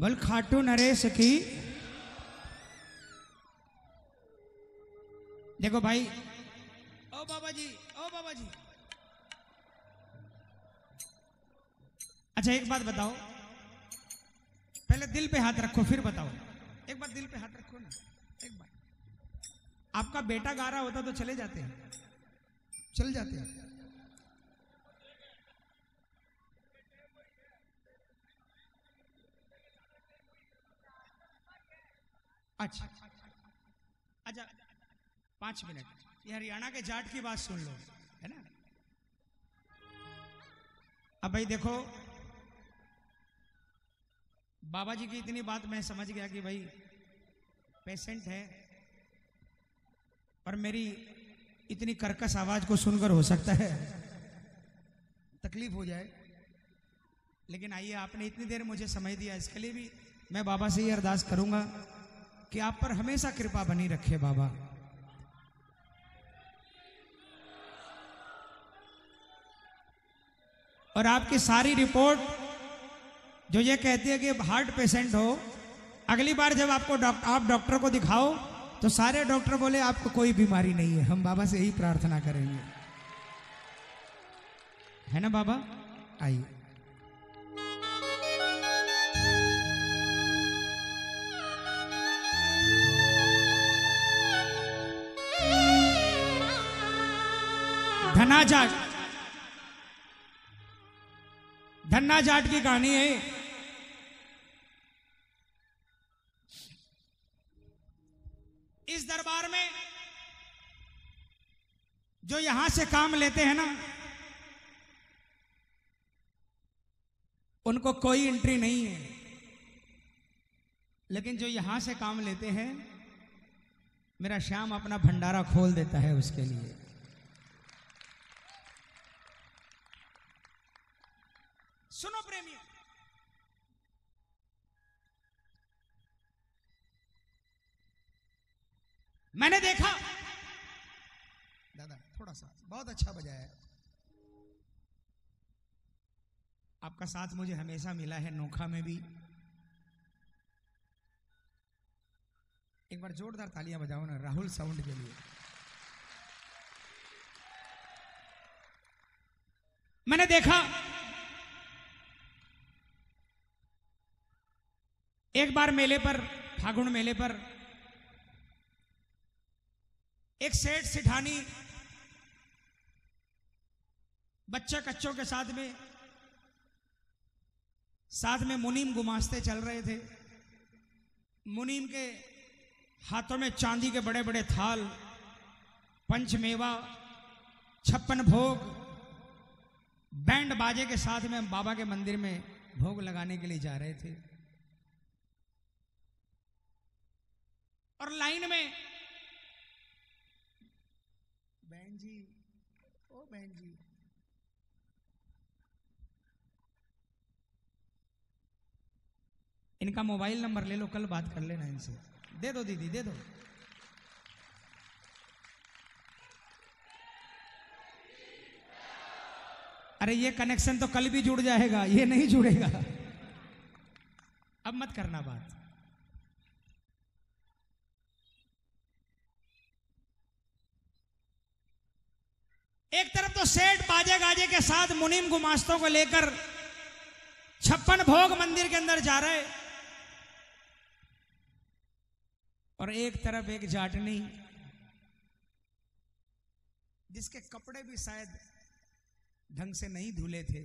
बल खाटू नरेश की। देखो भाई। ओ बाबा जी, ओ बाबा जी। अच्छा एक बात बताओ। पहले दिल पे हाथ रखो, फिर बताओ। एक बार दिल पे हाथ रखो ना। एक बार आपका बेटा गा रहा होता तो चले जाते। हैं चल जाते। हैं अच्छा अच्छा पाँच मिनट। ये हरियाणा के जाट की बात सुन लो, है ना? अब भाई देखो, बाबा जी की इतनी बात मैं समझ गया कि भाई पेशेंट है और मेरी इतनी कर्कश आवाज़ को सुनकर हो सकता है। तकलीफ़ हो जाए। लेकिन आइए, आपने इतनी देर मुझे समय दिया, इसके लिए भी मैं बाबा से ये अरदास करूँगा। कि आप पर हमेशा कृपा बनी रखे बाबा। और आपकी सारी रिपोर्ट, जो ये कहती है कि हार्ट पेशेंट हो, अगली बार जब आपको डॉक्टर आप डॉक्टर को दिखाओ तो सारे डॉक्टर बोले, आपको कोई बीमारी नहीं है, हम बाबा से यही प्रार्थना करेंगे। है ना बाबा? आइए। धना जाट धन्ना जाट की कहानी है इस दरबार में जो यहाँ से काम लेते हैं ना, उनको कोई एंट्री नहीं है। लेकिन जो यहाँ से काम लेते हैं, मेरा श्याम अपना भंडारा खोल देता है उसके लिए। सुनो प्रेमियों मैंने देखा। दादा थोड़ा सा बहुत अच्छा बजाया आपका साथ मुझे हमेशा मिला है नोखा में भी। एक बार जोरदार तालियाँ बजाओ ना राहुल साउंड के लिए। मैंने देखा। एक बार मेले पर, फागुन मेले पर, एक सेठ सिठानी बच्चे कच्चों के साथ में साथ में मुनीम गुमास्ते चल रहे थे। मुनीम के हाथों में चांदी के बड़े बड़े थाल, पंचमेवा, छप्पन भोग, बैंड बाजे के साथ में बाबा के मंदिर में भोग लगाने के लिए जा रहे थे। और लाइन में, बहन जी, ओ बहन जी। इनका मोबाइल नंबर ले लो, कल बात कर लेना इनसे। दे दो दीदी, दे दो। अरे ये कनेक्शन तो कल भी जुड़ जाएगा, ये नहीं जुड़ेगा। अब मत करना बात। एक तरफ़ तो सेठ बाजे गाजे के साथ मुनिम गुमास्तों को लेकर छप्पन भोग मंदिर के अंदर जा रहे और एक तरफ़ एक जाटनी जिसके कपड़े भी शायद ढंग से नहीं धुले थे,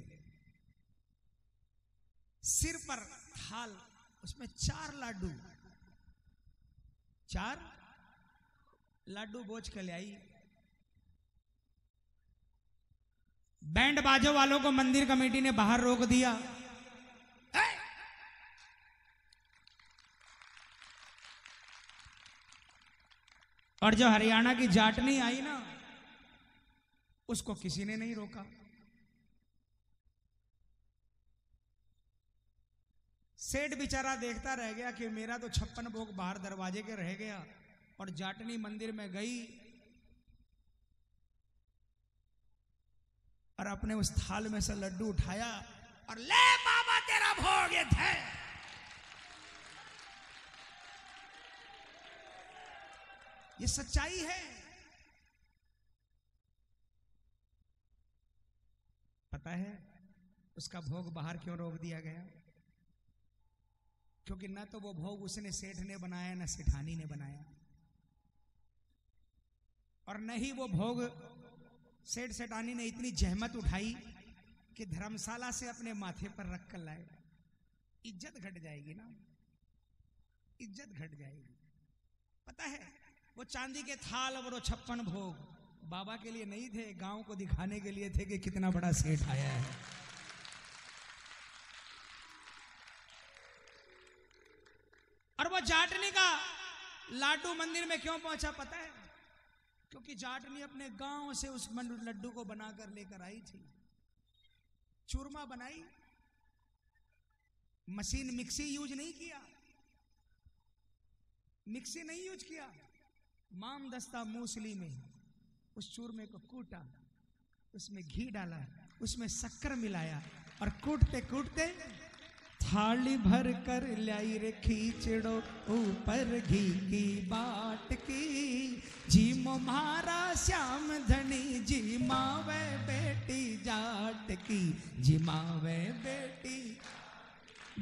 सिर पर थाल, उसमें चार लाडू चार लाडू बोझ के ले आई। बैंड बाजो वालों को मंदिर कमेटी ने बाहर रोक दिया? और जो हरियाणा की जाटनी आई ना, उसको किसी ने नहीं रोका सेठ बेचारा देखता रह गया कि मेरा तो छप्पन भोग बाहर दरवाजे के रह गया और जाटनी मंदिर में गई और अपने उस थाल में से लड्डू उठाया और ले बाबा तेरा भोग ये थे ये सच्चाई है। पता है उसका भोग बाहर क्यों रोक दिया गया? क्योंकि ना तो वो भोग उसने सेठ ने बनाया, ना सेठानी ने बनाया। और न ही वो भोग सेठ सेठानी ने इतनी जहमत उठाई कि धर्मशाला से अपने माथे पर रख कर लाए। इज़्ज़त घट जाएगी ना। इज़्ज़त घट जाएगी। पता है, वो चांदी के थाल और वो छप्पन भोग बाबा के लिए नहीं थे, गाँव को दिखाने के लिए थे कि कितना बड़ा सेठ आया है। और वो जाटनी का लाडू मंदिर में क्यों पहुँचा पता है? क्योंकि जाटनी अपने गाँव से उस लड्डू को बनाकर लेकर आई थी। चूरमा बनाई, मशीन मिक्सी यूज़ नहीं किया। मिक्सी नहीं यूज़ किया। माम दस्ता मूसली में उस चूरमे को कूटा, उसमें घी डाला, उसमें शक्कर मिलाया और कूटते कूटते थाली भर कर लाई रे खींचड़ो, ऊपर घी की बाट की। जी मारा श्याम धनी जी मावे बेटी जाट की। जी मावे बेटी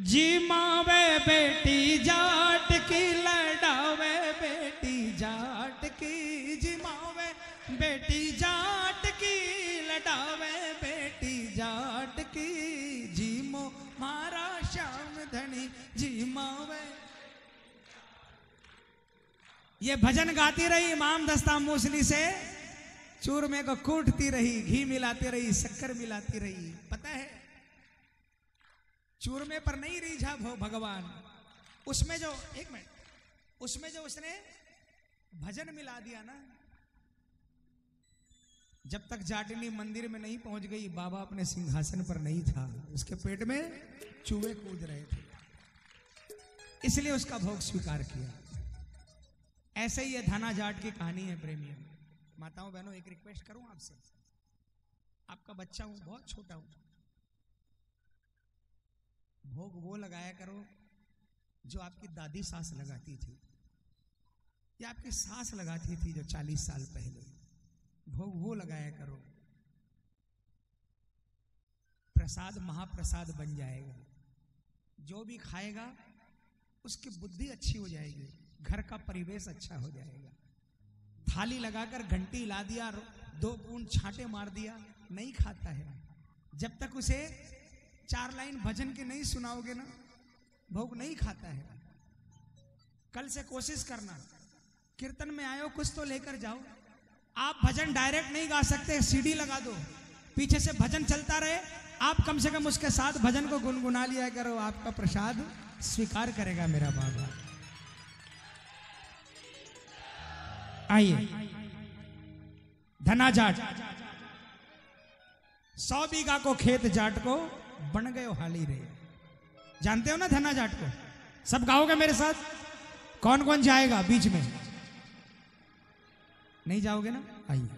जी मावे बेटी जाट की। लड़ावे बेटी जाट की। जी मावे बेटी जाट मावे। ये भजन गाती रही इमाम दस्ता मूसली से। चूरमे को कूटती रही, घी मिलाती रही, शक्कर मिलाती रही। पता है चूरमे पर नहीं रीझा भो भगवान। उसमें जो, एक मिनट, उसमें जो उसने भजन मिला दिया ना, जब तक जाटनी मंदिर में नहीं पहुँच गई, बाबा अपने सिंहासन पर नहीं था। उसके पेट में चूहे कूद रहे थे। इसलिए उसका भोग स्वीकार किया। ऐसे ही ये धना जाट की कहानी है प्रेमियों माताओं, बहनों, एक रिक्वेस्ट करूँ आपसे? आपका बच्चा हूँ, बहुत छोटा हूँ। भोग वो लगाया करो जो आपकी दादी सास लगाती थी। या आपकी सास लगाती थी जो चालीस साल पहले। भोग वो लगाया करो। प्रसाद, महाप्रसाद बन जाएगा। जो भी खाएगा उसकी बुद्धि अच्छी हो जाएगी, घर का परिवेश अच्छा हो जाएगा। थाली लगाकर घंटी ला दिया दो बूंद छाटे मार दिया, नहीं खाता है। जब तक उसे चार लाइन भजन के नहीं सुनाओगे ना, भोग नहीं खाता है। कल से कोशिश करना, कीर्तन में आयो, कुछ तो लेकर जाओ। आप भजन डायरेक्ट नहीं गा सकते सीडी लगा दो। पीछे से भजन चलता रहे, आप कम से कम उसके साथ भजन को गुनगुना लिया करो, आपका प्रसाद स्वीकार करेगा मेरा बाबा। आइए। धना जाट सौ बीघा को खेत जाट को बन गए हाली रे। जानते हो ना धना जाट को? सब गाओगे मेरे साथ? कौन कौन जाएगा बीच में? नहीं जाओगे ना? आइए।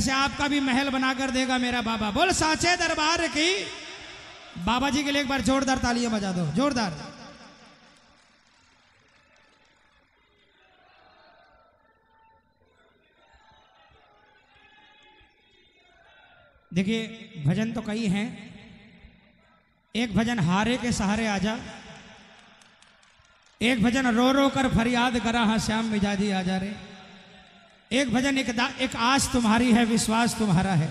ऐसे आपका भी महल बनाकर देगा मेरा बाबा। बोल, साचे दरबार की। बाबा जी के लिए एक बार जोरदार तालियाँ बजा दो। जोरदार। देखिए, भजन तो कई हैं। एक भजन हारे के सहारे आजा एक भजन रो रो कर फरियाद करा हाँ श्याम मिजाजी आजा रे। एक भजन एक दा, एक आस तुम्हारी है विश्वास तुम्हारा है।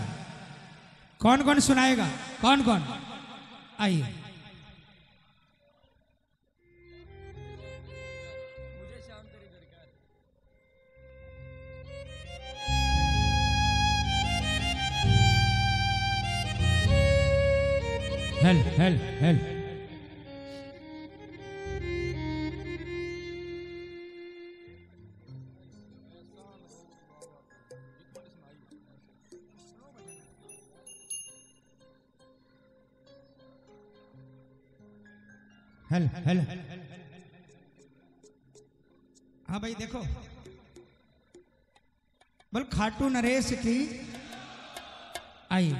कौन कौन सुनाएगा? कौन कौन आइए। Hello hello hello. हेलो हाँ भाई देखो। बोल खाटू नरेश की आई।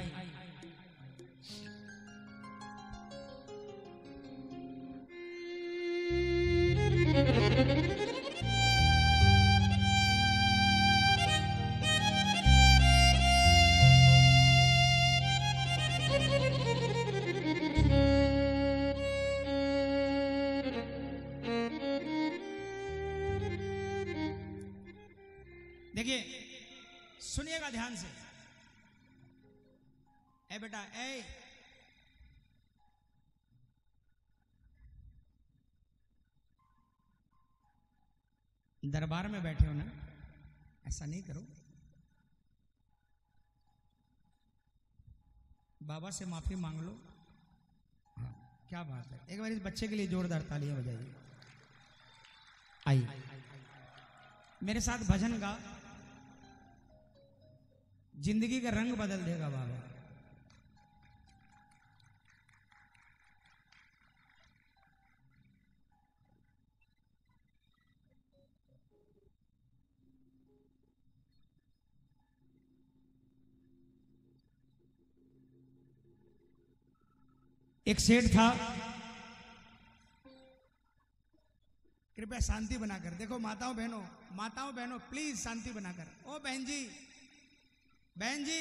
बाबा से माफ़ी मांग लो। हाँ। क्या बात है? एक बार इस बच्चे के लिए जोरदार तालियाँ बजाइए। आई। मेरे साथ भजन गा। ज़िंदगी का रंग बदल देगा बाबा। एक सेठ था। कृपया शांति बनाकर देखो, माताओं बहनों माताओं बहनों प्लीज़ शांति बनाकर ओ बहन जी बहन जी,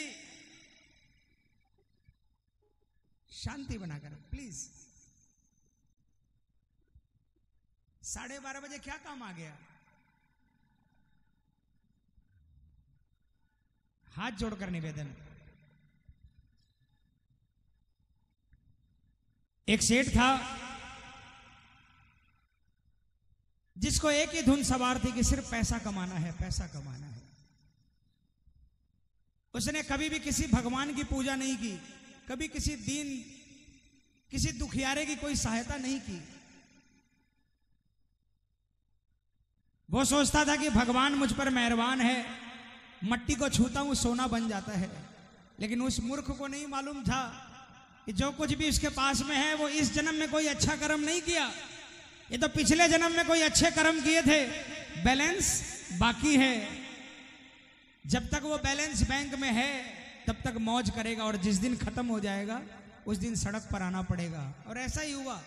शांति बनाकर प्लीज़ साढ़े बारह बजे क्या काम आ गया? हाथ जोड़कर निवेदन। एक सेठ था, जिसको एक ही धुन सवार थी कि सिर्फ़ पैसा कमाना है, पैसा कमाना है। उसने कभी भी किसी भगवान की पूजा नहीं की, कभी किसी दीन, किसी दुखियारे की कोई सहायता नहीं की। वो सोचता था कि भगवान मुझ पर मेहरबान है, मट्टी को छूता हूँ, सोना बन जाता है। लेकिन उस मूर्ख को नहीं मालूम था कि जो कुछ भी उसके पास में है, वो इस जन्म में कोई अच्छा कर्म नहीं किया। ये तो पिछले जन्म में कोई अच्छे कर्म किए थे। बैलेंस बाकी है। जब तक वो बैलेंस बैंक में है, तब तक मौज करेगा और जिस दिन खत्म हो जाएगा, उस दिन सड़क पर आना पड़ेगा। और ऐसा ही हुआ।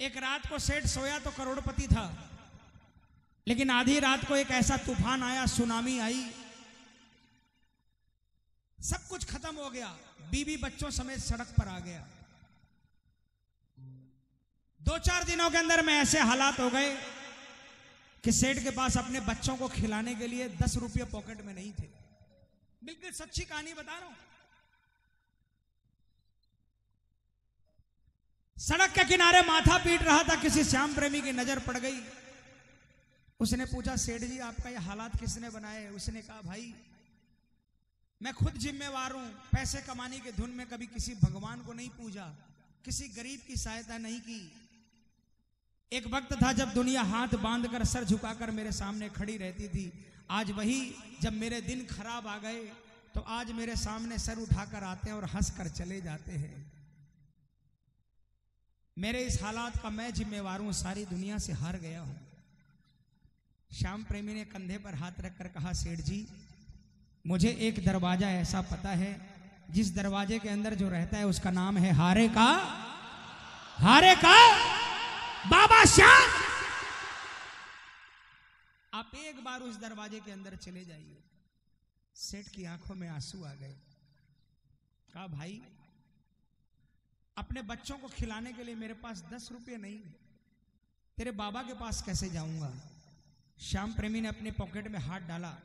एक रात को सेठ सोया तो करोड़पति था। लेकिन आधी रात को एक ऐसा तूफ़ान आया, सुनामी आई। सब कुछ खत्म हो गया। बीवी बच्चों समेत सड़क पर आ गया। दो चार दिनों के अंदर में ऐसे हालात हो गए कि सेठ के पास अपने बच्चों को खिलाने के लिए दस रुपये पॉकेट में नहीं थे। बिल्कुल सच्ची कहानी बता रहा हूँ। सड़क के किनारे माथा पीट रहा था, किसी श्याम प्रेमी की नज़र पड़ गई। उसने पूछा, सेठ जी, आपका ये हालात किसने बनाए? उसने कहा, भाई मैं खुद जिम्मेवार हूँ। पैसे कमाने के धुन में कभी किसी भगवान को नहीं पूजा, किसी गरीब की सहायता नहीं की। एक वक्त था जब दुनिया हाथ बांधकर, सर झुकाकर मेरे सामने खड़ी रहती थी। आज वही जब मेरे दिन खराब आ गए तो आज मेरे सामने सर उठाकर आते हैं और हंस कर चले जाते हैं। मेरे इस हालात का मैं जिम्मेवार हूँ, सारी दुनिया से हार गया हूँ। श्याम प्रेमी ने कंधे पर हाथ रखकर कहा, सेठ जी मुझे एक दरवाज़ा ऐसा पता है, जिस दरवाजे के अंदर जो रहता है, उसका नाम है हारे का हारे का बाबा श्याम आप एक बार उस दरवाजे के अंदर चले जाइए। सेठ की आँखों में आँसू आ गए। कहा, भाई, अपने बच्चों को खिलाने के लिए मेरे पास दस रुपये नहीं तेरे बाबा के पास कैसे जाऊँगा? श्याम प्रेमी ने अपने पॉकेट में हाथ डाला।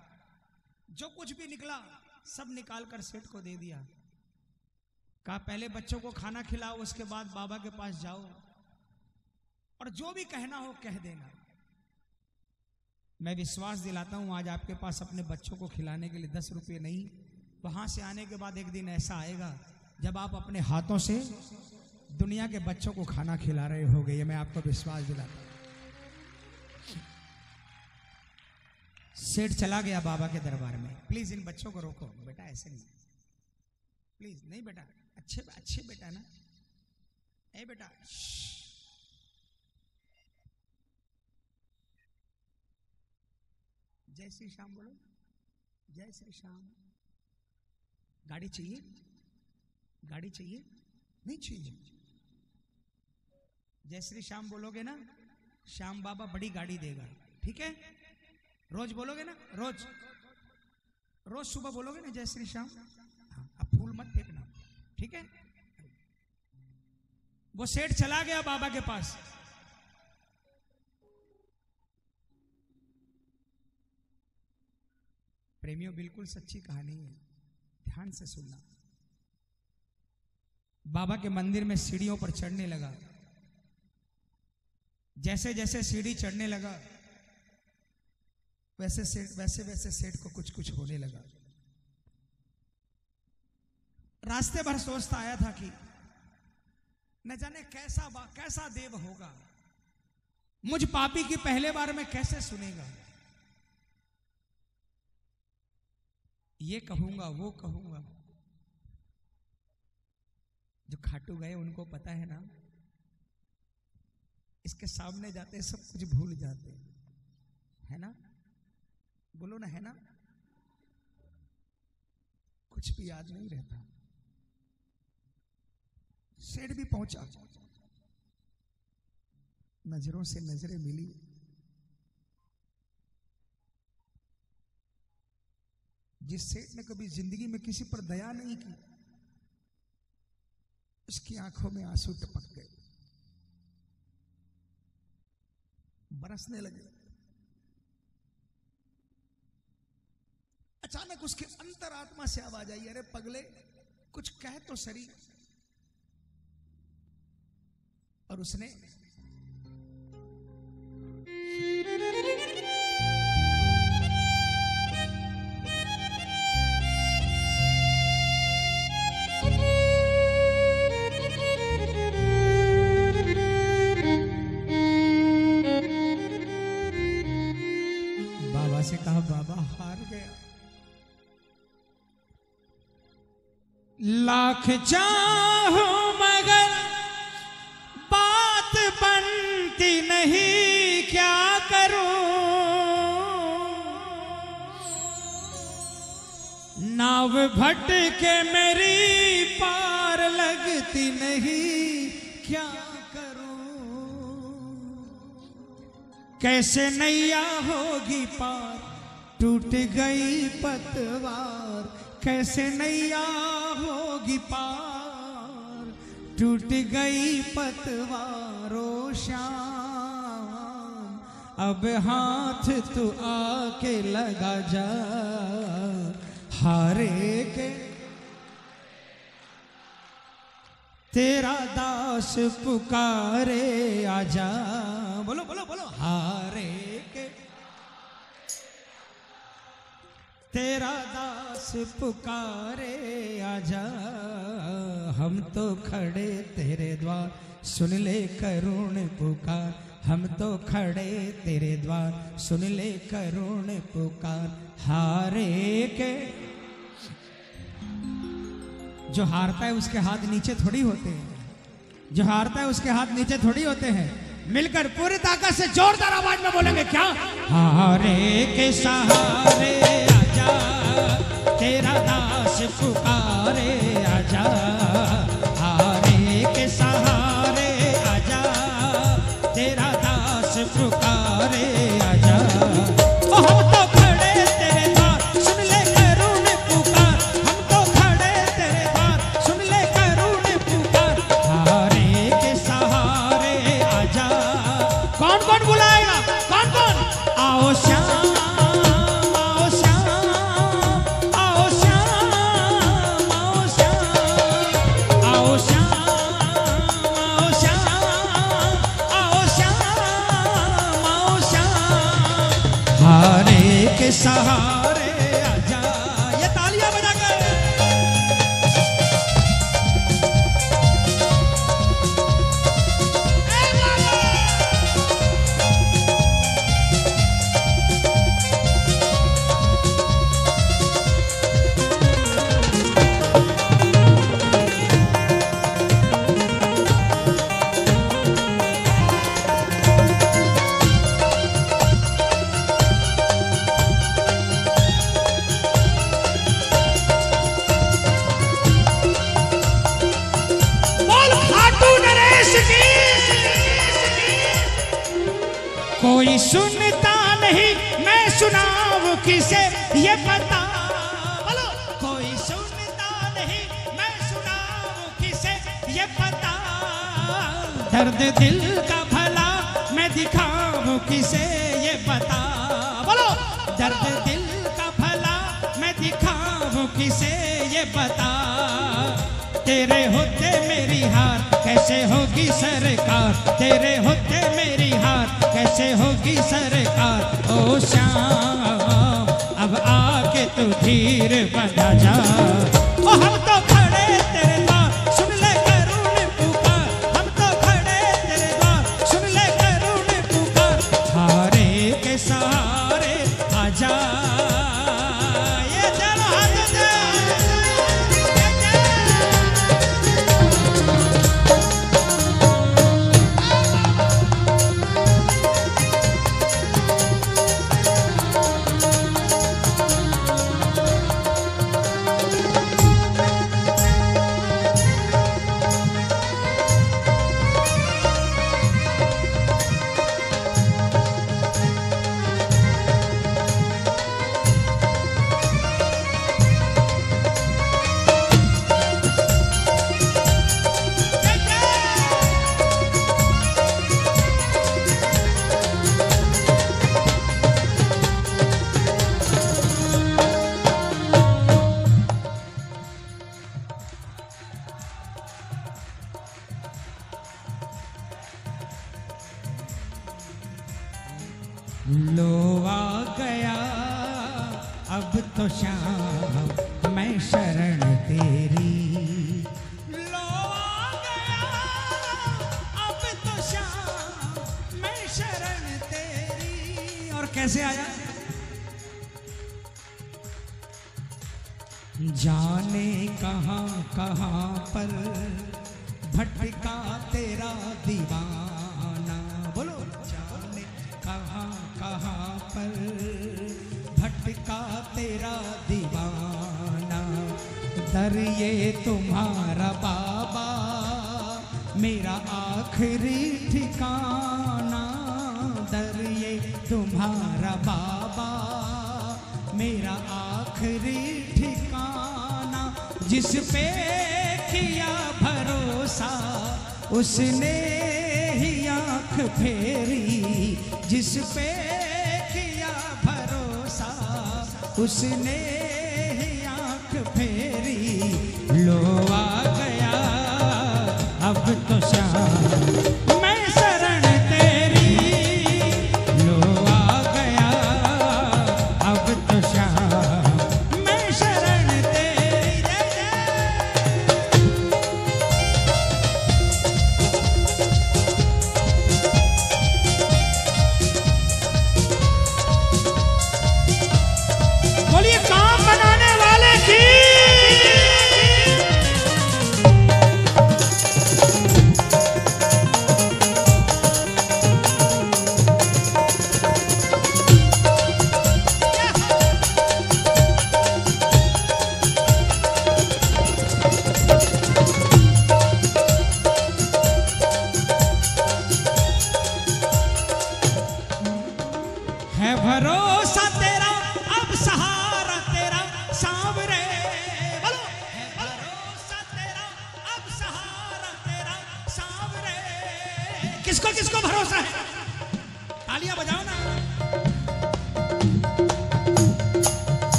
जो कुछ भी निकला, सब निकाल कर सेठ को दे दिया। कहा, पहले बच्चों को खाना खिलाओ, उसके बाद बाबा के पास जाओ। और जो भी कहना हो, कह देना। मैं विश्वास दिलाता हूँ, आज आपके पास अपने बच्चों को खिलाने के लिए दस रुपये नहीं। वहाँ से आने के बाद एक दिन ऐसा आएगा, जब आप अपने हाथों से दुनिया के बच्चों को खाना खिला रहे होगे। ये मैं आपको विश्वास दिलाता हूँ। सेठ चला गया बाबा के दरबार में। प्लीज़ इन बच्चों को रोको। बेटा, ऐसे नहीं। प्लीज़ नहीं बेटा। अच्छे अच्छे बेटा ना। ए बेटा जय श्री श्याम बोलो। जय श्री श्याम। गाड़ी चाहिए? गाड़ी चाहिए? नहीं चाहिए। जय श्री श्याम बोलोगे ना, श्याम बाबा बड़ी गाड़ी देगा। ठीक है? रोज बोलोगे ना? रोज। रोज सुबह बोलोगे ना जय श्री श्याम? हाँ, अब फूल मत फेंकना। ठीक है? वो सेठ चला गया बाबा के पास। प्रेमियों बिल्कुल सच्ची कहानी है। ध्यान से सुनना। बाबा के मंदिर में सीढ़ियों पर चढ़ने लगा। जैसे जैसे सीढ़ी चढ़ने लगा वैसे सेठ वैसे वैसे सेठ को कुछ कुछ होने लगा। रास्ते भर सोचता आया था कि न जाने कैसा बा, कैसा देव होगा। मुझ पापी की पहले बार में कैसे सुनेगा? ये कहूँगा, वो कहूँगा। जो खाटू गए, उनको पता है ना, इसके सामने जाते सब कुछ भूल जाते, है ना? बोलो ना, है ना? कुछ भी याद नहीं रहता। सेठ भी पहुँचा। नज़रों से नज़रें मिली। जिस सेठ ने कभी ज़िंदगी में किसी पर दया नहीं की, उसकी आँखों में आँसू टपक गए। बरसने लगे। अचानक उसके अंतरात्मा से आवाज़ आई अरे पगले कुछ कह तो सरी। और उसने चाहो, मगर बात बनती नहीं, क्या करूँ? नाव भटके मेरी पार लगती नहीं, क्या करूँ? कैसे नैया होगी पार, टूट गई पतवार, कैसे नैया होगी पार, टूट गई पतवारो श्याम अब हाथ तू आके लगा जा, हारे के। तेरा दास पुकारे आजा। बोलो बोलो बोलो। हारे तेरा दास पुकारे आजा। हम तो खड़े तेरे द्वार। सुन ले करुण पुकार। हम तो खड़े तेरे द्वार। सुन ले करुण पुकार। हारे के जो हारता है, उसके हाथ नीचे थोड़ी होते हैं। जो हारता है, उसके हाथ नीचे थोड़ी होते हैं। मिलकर पूरी ताकत से जोरदार आवाज़ में बोलेंगे, क्या? हारे के सहारे तेरा दास पुकारे आजा। सहा कोई सुनता नहीं, मैं सुनाऊ किसे, ये पता। बोलो। कोई सुनता नहीं, मैं किसे, ये पता। दर्द दिल का भला मैं दिखाऊँ किसे, ये पता। बोलो। दर्द दिल का भला मैं दिखाऊँ किसे, ये पता। तेरे होते मेरी हार, कैसे होगी सरकार? तेरे होते मेरी हार, कैसे होगी सरकार? ओ श्याम, अब आके तू धीर बना जा। ओ हम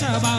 Sabha.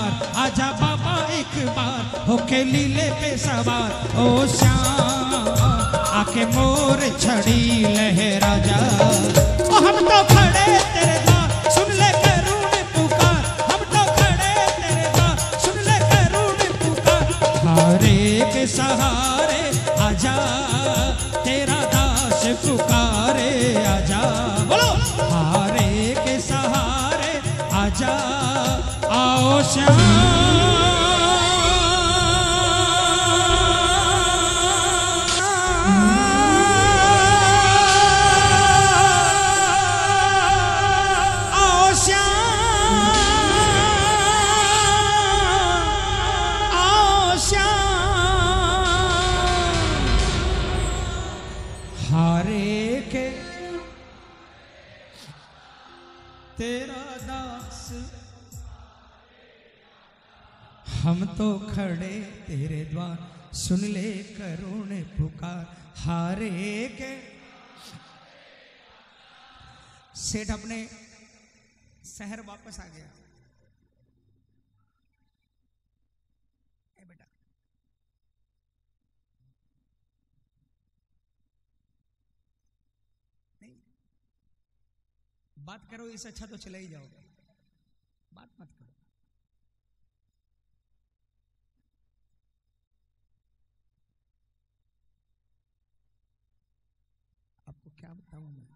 हूँ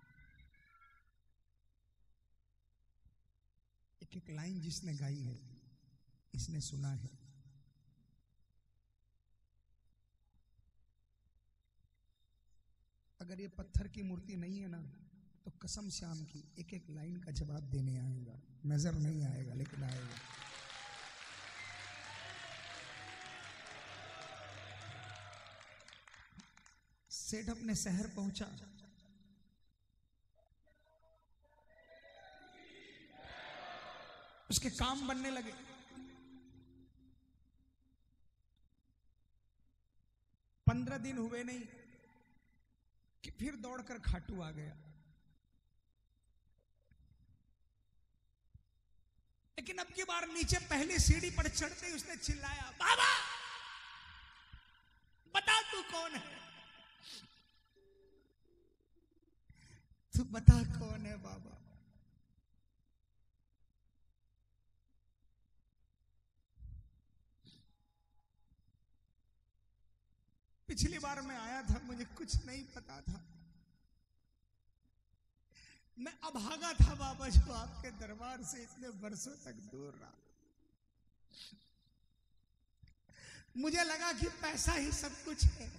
एक एक लाइन जिसने गाई है, इसने सुना है। अगर ये पत्थर की मूर्ति नहीं है ना तो कसम श्याम की एक एक लाइन का जवाब देने आएगा। नज़र नहीं आएगा, लेकिन आएगा। सेठ अपने शहर पहुँचा। उसके काम बनने लगे। पंद्रह दिन हुए नहीं कि फिर दौड़कर खाटू आ गया। लेकिन अब की बार नीचे पहली सीढ़ी पर चढ़ते ही उसने चिल्लाया, बाबा बता तू कौन है तू बता कौन है बाबा पिछली बार मैं आया था, मुझे कुछ नहीं पता था। मैं अभागा था बाबा जो आपके दरबार से इतने वर्षों तक दूर रहा। मुझे लगा कि पैसा ही सब कुछ है।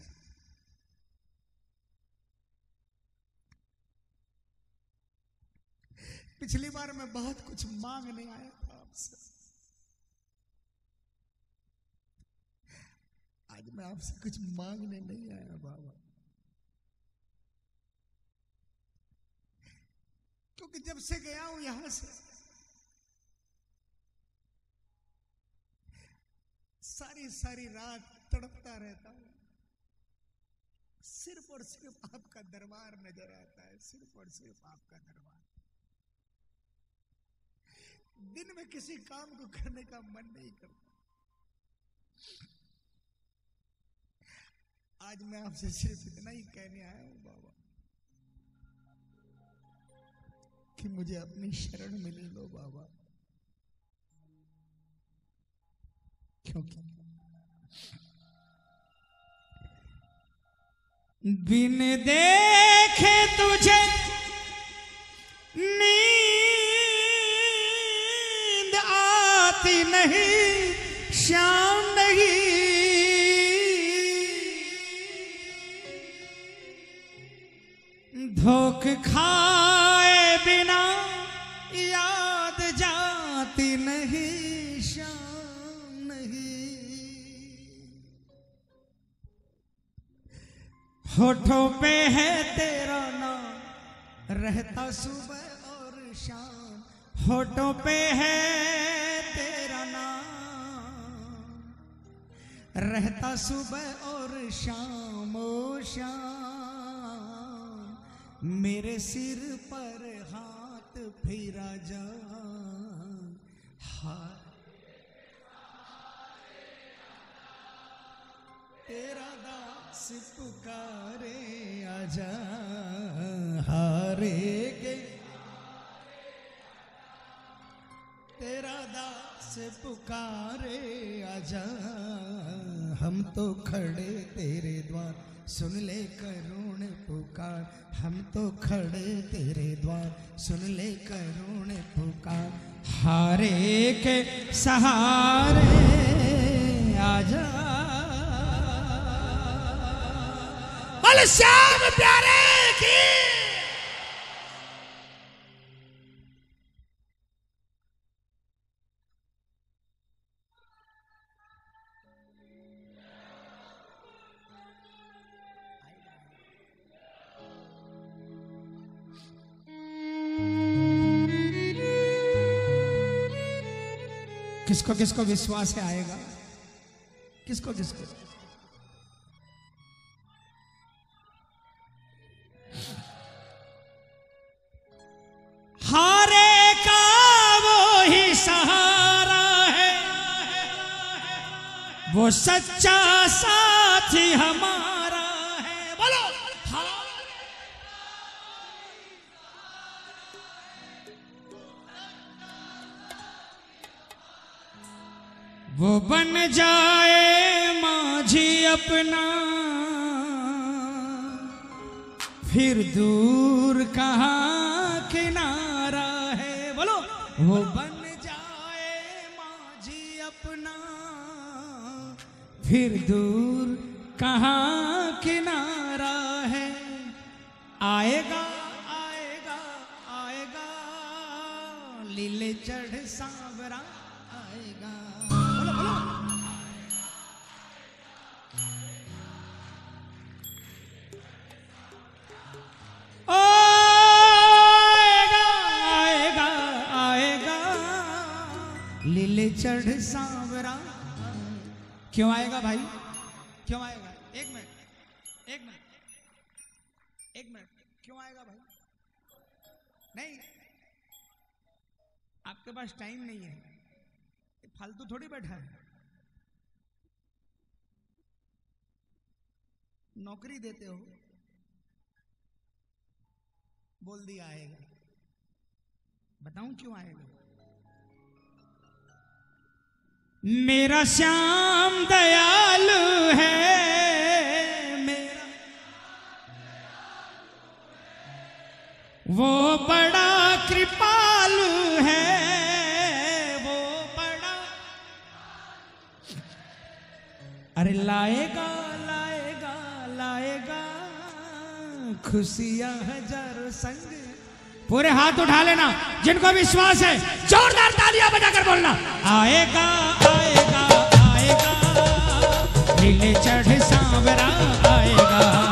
पिछली बार मैं बहुत कुछ मांगने आया था आपसे। आज मैं आपसे कुछ मांगने नहीं आया बाबा। क्योंकि जब से गया हूँ यहाँ से सारी सारी रात तड़पता रहता हूँ। सिर्फ़ और सिर्फ़ आपका दरबार नज़र आता है, सिर्फ़ और सिर्फ़ आपका दरबार। दिन में किसी काम को करने का मन नहीं करता। आज मैं आपसे सिर्फ़ इतना ही कहने आया हूँ, बाबा, कि मुझे अपनी शरण में ले लो बाबा। क्योंकि बिन देखे तुझे नींद आती नहीं शाम नहीं धोख खाए बिना याद जाती नहीं, शाम नहीं। होठों पे है तेरा नाम, रहता सुबह और शाम। होठों पे है तेरा नाम, रहता सुबह और शाम, ओ शाम। मेरे सिर पर हाथ फिरा जा। तेरा दास पुकारे आजा। हारे के। तेरा दास पुकारे आजा। हम तो खड़े तेरे द्वार। सुन ले करुण पुकार, हम तो खड़े तेरे द्वार। सुन ले करुण पुकार, हारे के सहारे आजा जा। श्याम प्यारे की किसको विश्वास है आएगा? किसको किसको? हारे का वो ही सहारा है। वो सच्चा साथी हमारा जाए माझी अपना। फिर दूर पास टाइम नहीं है। फालतू थोड़ी बैठा है। नौकरी देते हो, बोल दिया आएगा। बताऊँ क्यों आएगा? मेरा श्याम दयालु है, मेरा वो बड़ा अरे लाएगा लाएगा लाएगा। खुशियाँ हज़ार संग। पूरे हाथ उठा लेना, जिनको विश्वास है, जोरदार तालियाँ बजाकर बोलना। आएगा आएगा आएगा, नीले चढ़ सांवरा आएगा।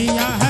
खुशियाँ हैं।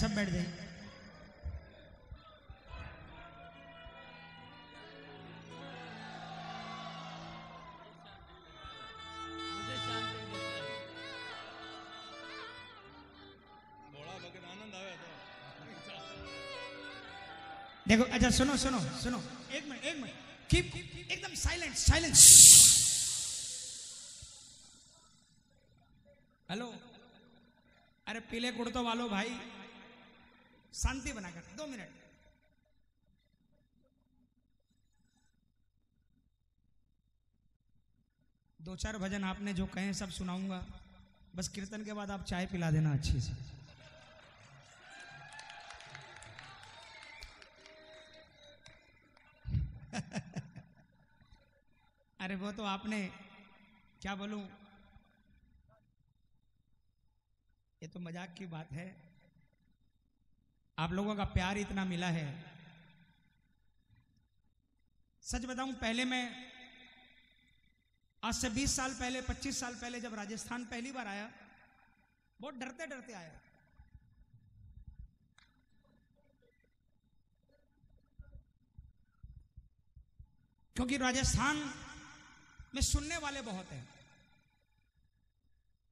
सब बैठ तो देखो अच्छा सुनो सुनो सुनो। एक मिनट एक मिनट। कीप एकदम साइलेंट साइलेंट हेलो अरे पीले कुर्तो वालों भाई। शांति बनाकर दो मिनट। दो चार भजन आपने जो कहे सब सुनाऊँगा। बस कीर्तन के बाद आप चाय पिला देना अच्छी से। अरे वो तो आपने, क्या बोलूँ? ये तो मज़ाक की बात है। आप लोगों का प्यार इतना मिला है। सच बताऊँ, पहले मैं, आज से 20 साल पहले 25 साल पहले जब राजस्थान पहली बार आया, बहुत डरते डरते आया। क्योंकि राजस्थान में सुनने वाले बहुत हैं,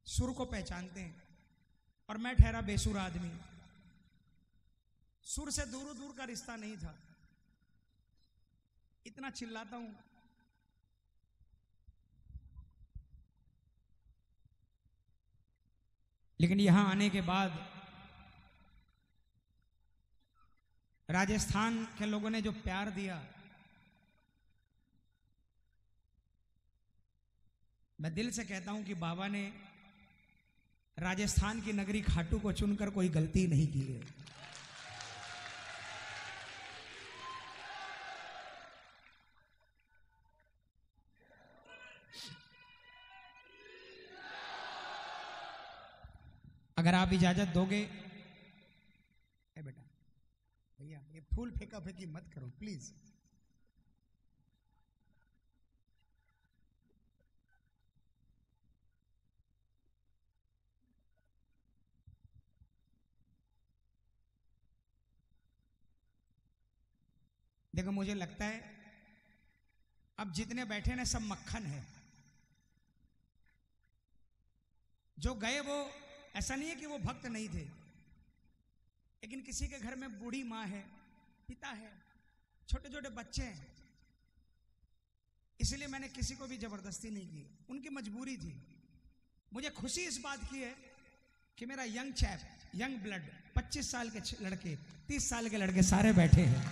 सुर को पहचानते हैं, और मैं ठहरा बेसुर आदमी। सुर से दूर दूर का रिश्ता नहीं था। इतना चिल्लाता हूँ। लेकिन यहाँ आने के बाद राजस्थान के लोगों ने जो प्यार दिया, मैं दिल से कहता हूँ कि बाबा ने राजस्थान की नगरी खाटू को चुनकर कोई गलती नहीं की है। अगर आप इजाज़त दोगे। बेटा, भैया, ये फूल फेंका फेंकी मत करो प्लीज़ देखो, मुझे लगता है, अब जितने बैठे ना, सब मक्खन है। जो गए वो ऐसा नहीं है कि वो भक्त नहीं थे। लेकिन किसी के घर में बूढ़ी माँ है, पिता है छोटे छोटे बच्चे हैं। इसलिए मैंने किसी को भी ज़बरदस्ती नहीं की। उनकी मजबूरी थी। मुझे खुशी इस बात की है कि मेरा यंग चैप, यंग ब्लड 25 साल के लड़के 30 साल के लड़के सारे बैठे हैं।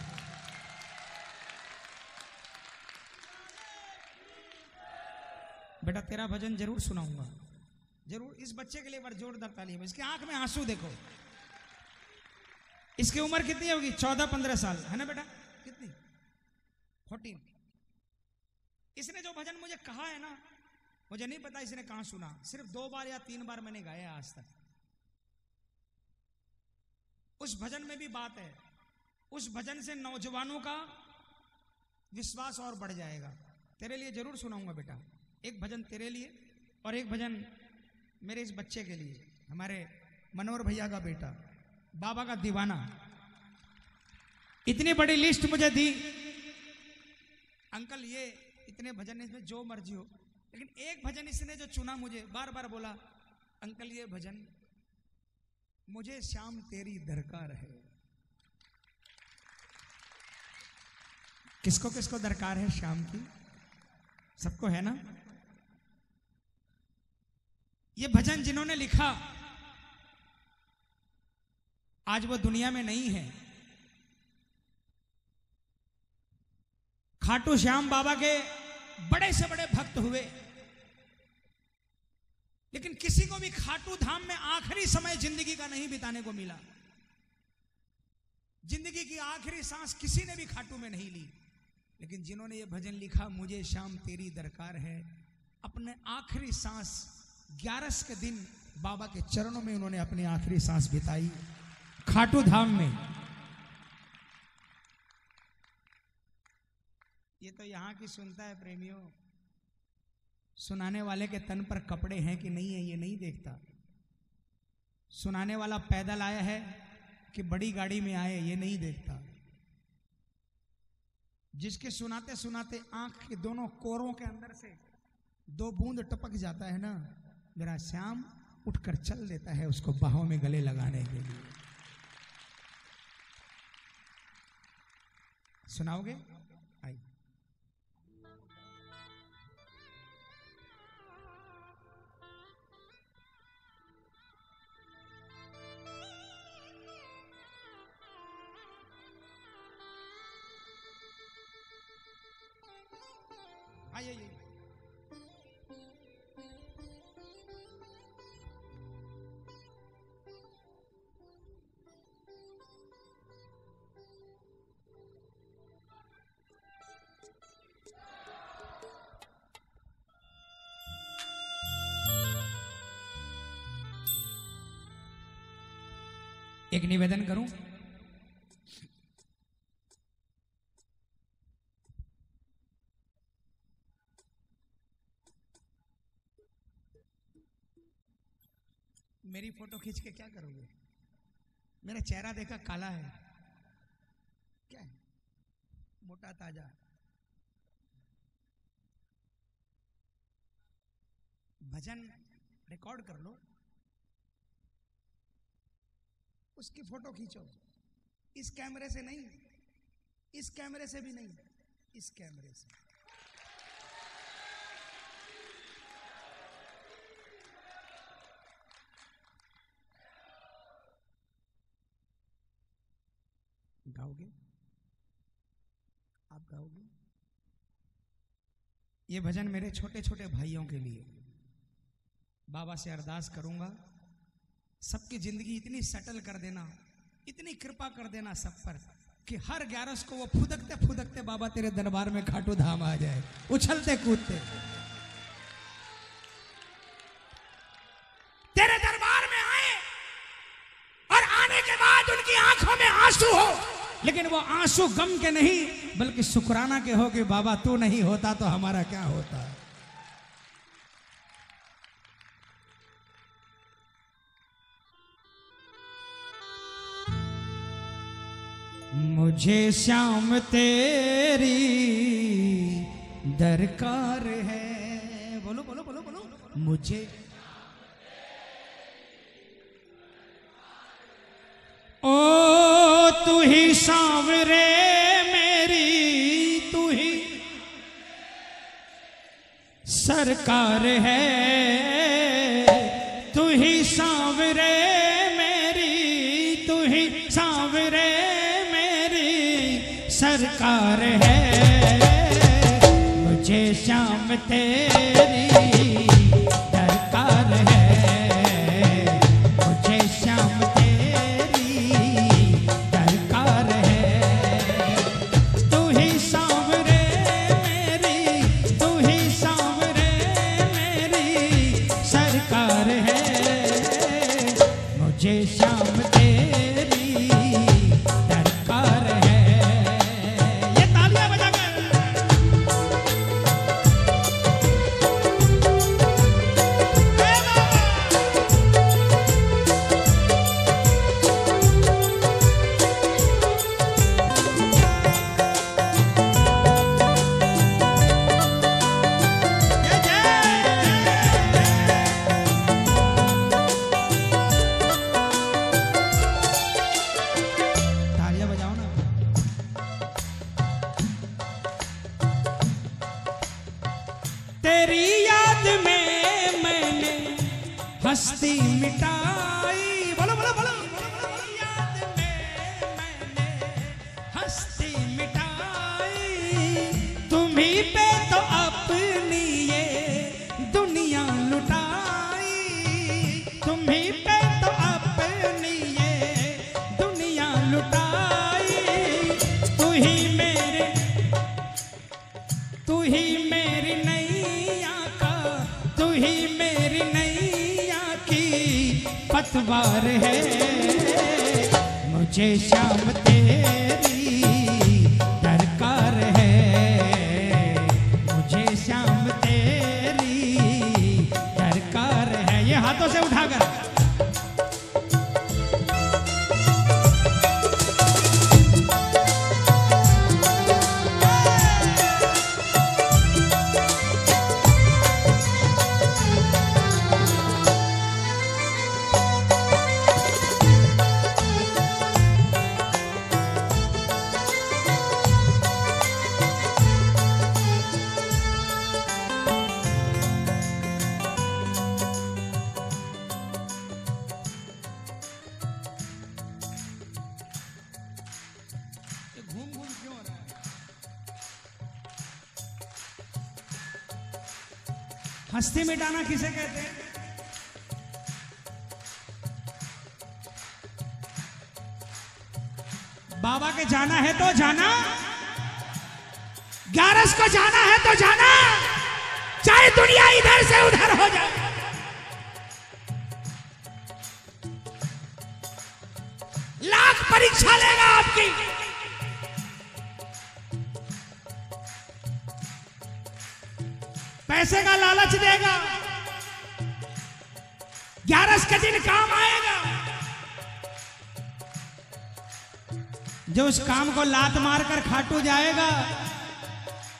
बेटा, तेरा भजन ज़रूर सुनाऊँगा। ज़रूर, इस बच्चे के लिए बार जोरदार ताली इसके आँख में आँसू देखो। इसकी उम्र कितनी होगी? चौदह, पंद्रह साल, है ना बेटा? कितनी? फोर्टीन। इसने जो भजन मुझे कहा है ना, मुझे नहीं पता इसने कहाँ सुना। सिर्फ़ दो बार या तीन बार मैंने गाया आज तक। उस भजन में भी बात है। उस भजन से नौजवानों का विश्वास और बढ़ जाएगा। तेरे लिए ज़रूर सुनाऊँगा बेटा। एक भजन तेरे लिए और एक भजन मेरे इस बच्चे के लिए, हमारे मनोहर भैया का बेटा, बाबा का दीवाना। इतनी बड़ी लिस्ट मुझे दी। अंकल, ये इतने भजन इसमें जो मर्ज़ी हो। लेकिन एक भजन इसने जो चुना मुझे बार बार बोला, अंकल, ये भजन मुझे श्याम तेरी दरकार है। किसको किसको दरकार है शाम की? सबको है ना? ये भजन जिन्होंने लिखा, आज वो दुनिया में नहीं है। खाटू श्याम बाबा के बड़े से बड़े भक्त हुए। लेकिन किसी को भी खाटू धाम में आखिरी समय ज़िंदगी का नहीं बिताने को मिला। ज़िंदगी की आखिरी सांस किसी ने भी खाटू में नहीं ली। लेकिन जिन्होंने ये भजन लिखा, मुझे शाम तेरी दरकार है। अपने आखिरी सांस ग्यारस के दिन बाबा के चरणों में उन्होंने अपनी आखिरी सांस बिताई, खाटू धाम में। ये तो यहाँ की सुनता है प्रेमियों। सुनाने वाले के तन पर कपड़े हैं कि नहीं है, ये नहीं देखता। सुनाने वाला पैदल आया है कि बड़ी गाड़ी में आए, ये नहीं देखता। जिसके सुनाते सुनाते आँख के दोनों कोरों के अंदर से दो बूंद टपक जाता है ना। मेरा श्याम उठकर चल देता है उसको बाहों में गले लगाने के लिए। सुनाओगे? एक निवेदन करूँ? मेरी फ़ोटो खींच के क्या करोगे? मेरा चेहरा देखा काला है। क्या है? मोटा, ताज़ा। भजन रिकॉर्ड कर लो। उसकी फ़ोटो खींचो। इस कैमरे से नहीं, इस कैमरे से भी नहीं, इस कैमरे से। गाओगे? आप गाओगे? ये भजन मेरे छोटे छोटे भाइयों के लिए। बाबा से अरदास करूँगा। सबकी ज़िंदगी इतनी सेटल कर देना, इतनी कृपा कर देना सब पर, कि हर ग्यारस को वो फुदकते फुदकते बाबा तेरे दरबार में खाटू धाम आ जाए, उछलते कूदते। तेरे दरबार में आए, और आने के बाद उनकी आँखों में आँसू हो। लेकिन वो आँसू गम के नहीं, बल्कि शुक्राना के हो कि बाबा तू नहीं होता तो हमारा क्या होता? मुझे श्याम तेरी दरकार है। बोलो बोलो बोलो बोलो। मुझे ओ, तू ही सांवरे मेरी, तू ही सरकार है सरकार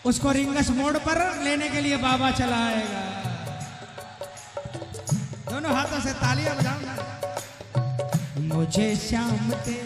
उसको रिंगस मोड़ पर लेने के लिए बाबा चला आएगा। दोनों हाथों से तालियाँ बजाऊँगा। मुझे श्याम तेरे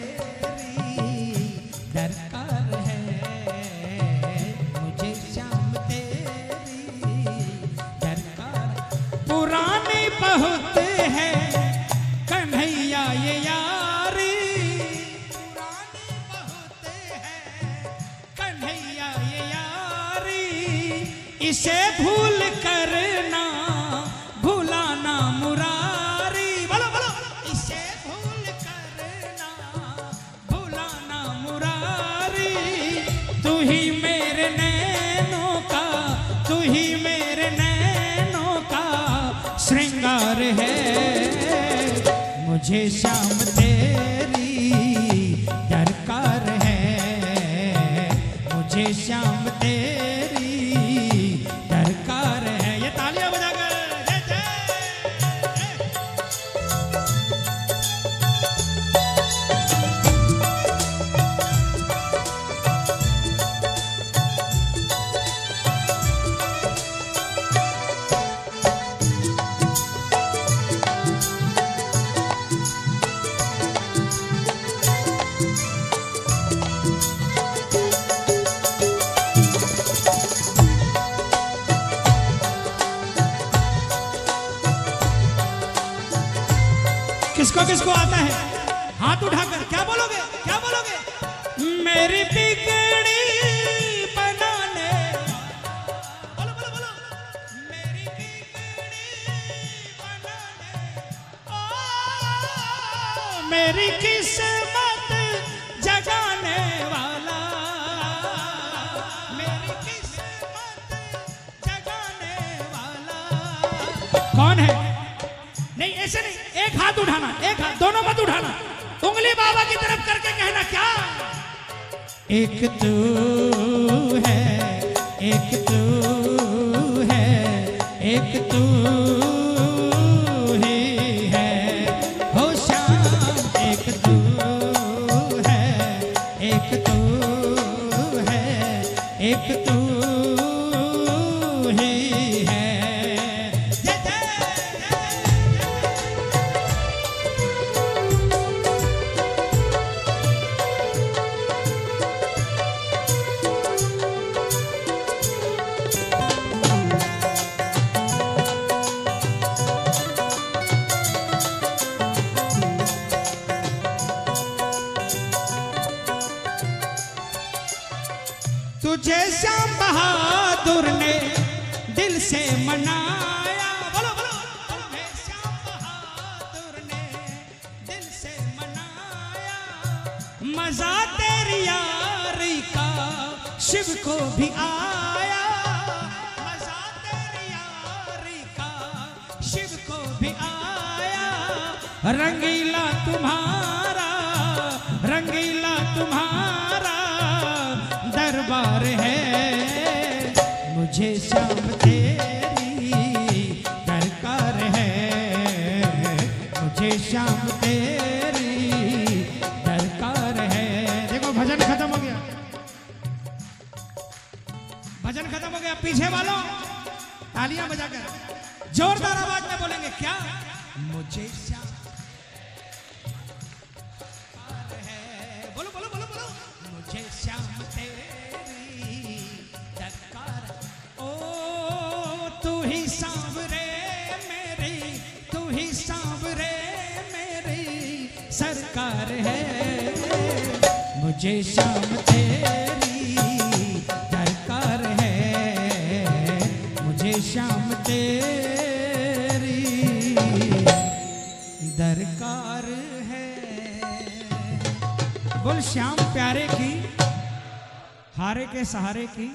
हारे के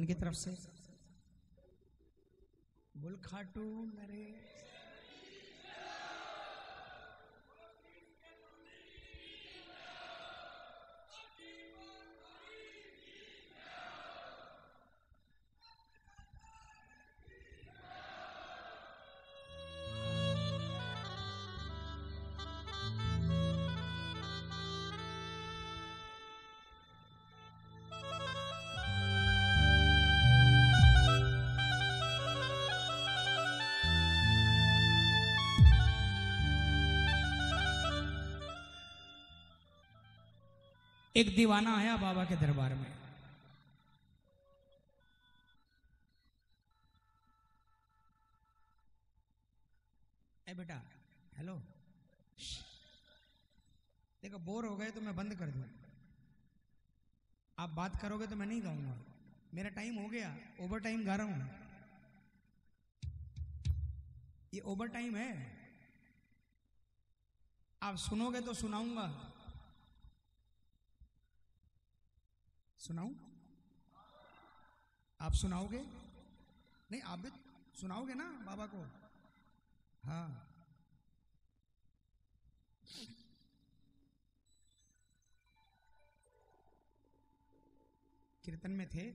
उनकी तरफ़ से। बुल खाटू नरे एक दीवाना आया बाबा के दरबार में। ए बेटा हेलो देखो बोर हो गए तो मैं बंद कर दूँ। आप बात करोगे तो मैं नहीं गाऊँगा। मेरा टाइम हो गया ओवर टाइम गा रहा हूँ। ये ओवर टाइम है। आप सुनोगे तो सुनाऊँगा। सुनाऊं? आप सुनाओगे? नहीं, आप भी सुनाओगे ना बाबा को? हाँ। कीर्तन में थे?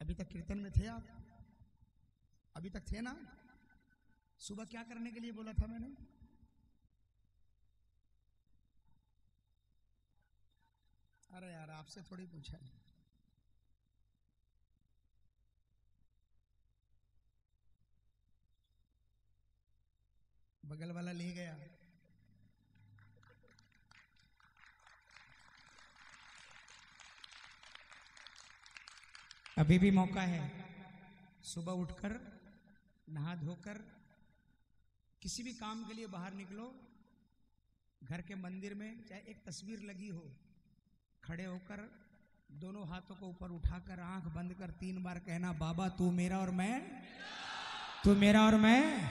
अभी तक कीर्तन में थे आप? अभी तक थे ना? सुबह क्या करने के लिए बोला था मैंने? अरे यार, आपसे थोड़ी पूछा है। बगल वाला ले गया। अभी भी मौका है। सुबह उठकर, नहा धोकर, किसी भी काम के लिए बाहर निकलो। घर के मंदिर में चाहे एक तस्वीर लगी हो खड़े होकर दोनों हाथों को ऊपर उठाकर आँख बंद कर तीन बार कहना, बाबा, तू मेरा और मैं, तू मेरा और मैं,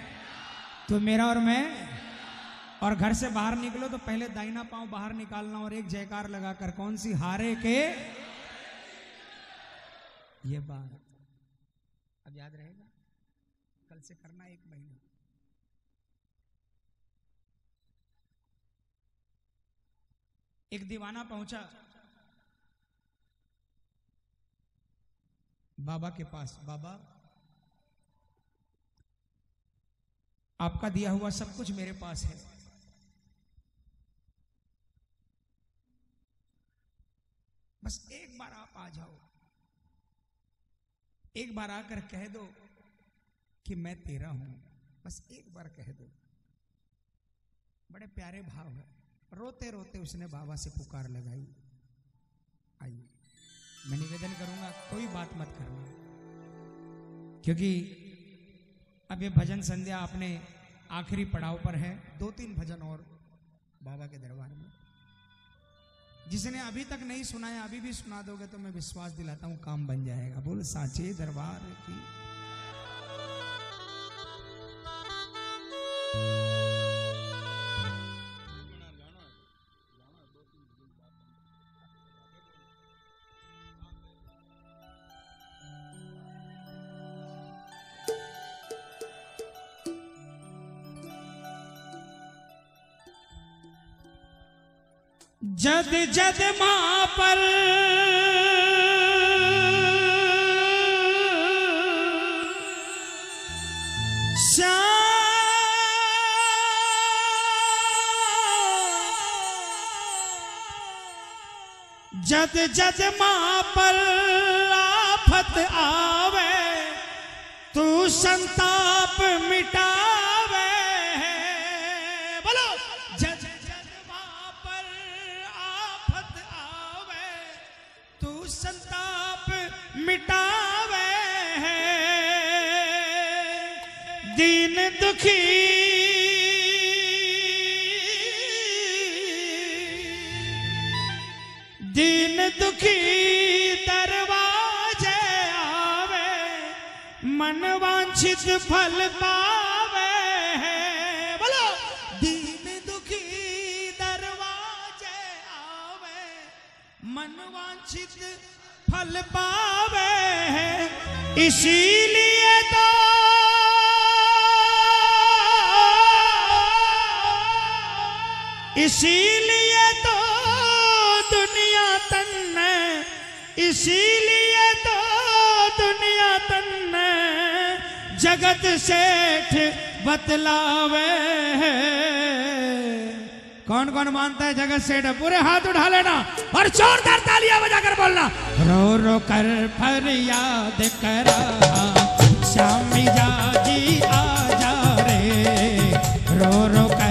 तू मेरा और मैं। और घर से बाहर निकलो तो पहले दाहिना पाँव बाहर निकालना और एक जयकार लगाकर, कौन सी हारे के? ये बात अब याद रहेगा? कल से करना एक महीना। एक दीवाना पहुँचा। बाबा के पास, बाबा, आपका दिया हुआ सब कुछ मेरे पास है। बस एक बार आप आ जाओ। एक बार आकर कह दो कि मैं तेरा हूँ। बस एक बार कह दो। बड़े प्यारे भाव है। रोते रोते उसने बाबा से पुकार लगाई। आइए। मैं निवेदन करूँगा, कोई बात मत करना। क्योंकि अब ये भजन संध्या आपने आखिरी पड़ाव पर है दो तीन भजन और बाबा के दरबार में। जिसने अभी तक नहीं सुनाया, अभी भी सुना दोगे तो मैं विश्वास दिलाता हूँ, काम बन जाएगा। बोल, साचे दरबार की। जद जद माँ पर। जद जद माँ पर आफत आवे तू संताप मिटावे दुखी दीन दुखी दरवाजे आवे, मन वांछित फल पावे। बोलो। दीन दुखी दरवाजे आवे, मन वांछित फल पावे। इसीलिए तो इसीलिए तो दुनिया तन इसीलिए तो दुनिया तन जगत सेठ बतलावे कौन कौन मानता है जगत सेठ? पूरे हाथ उठा लेना और जोरदार तालियाँ बजाकर बोलना। रो रो कर फरियाद करा। श्यामी आ जा रे। रो रो कर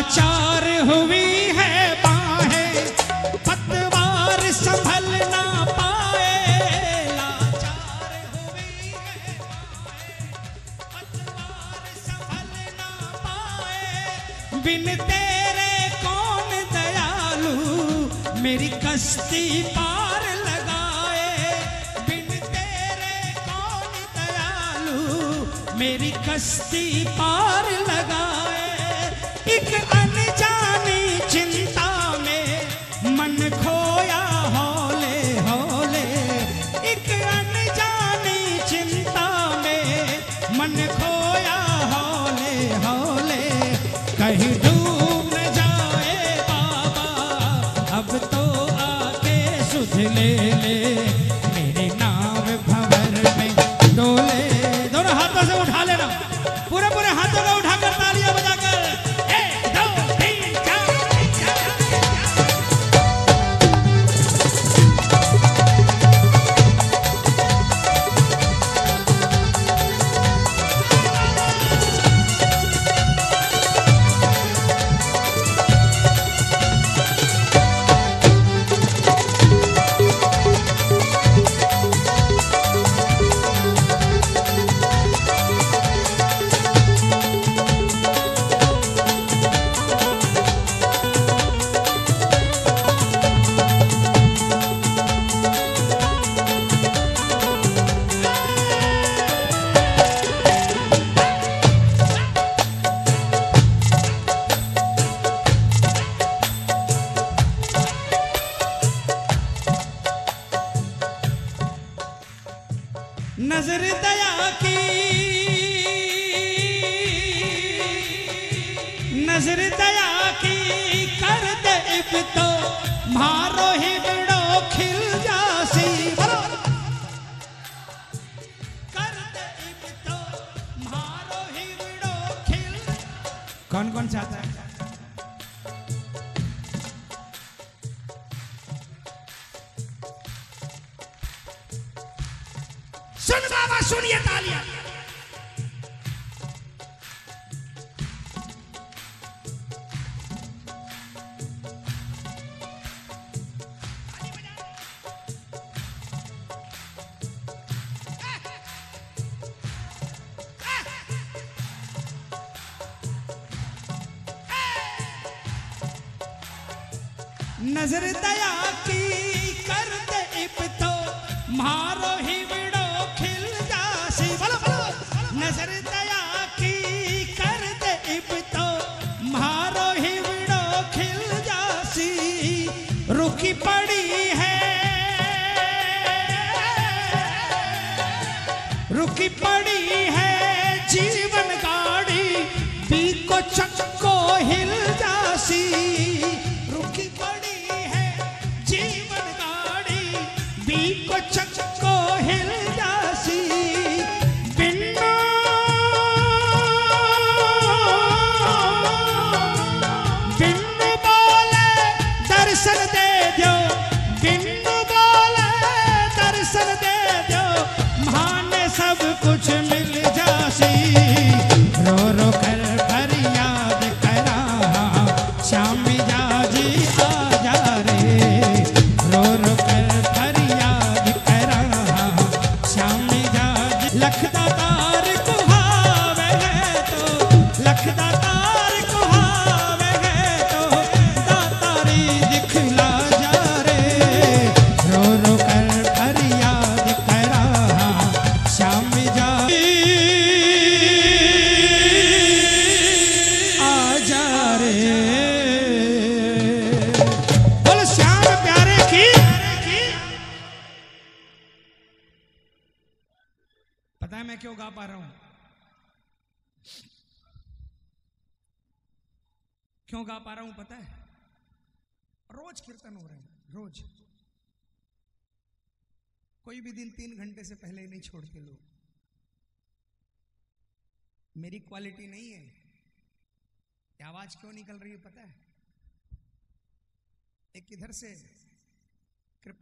लाचार हुई है, बाहे पतवार संभल ना पाए। लाचार हुई है पतवार संभल ना पाए। बिन तेरे कौन दयालु मेरी कश्ती पार लगाए। बिन तेरे कौन दयालु मेरी कश्ती पार लगाए। You can't.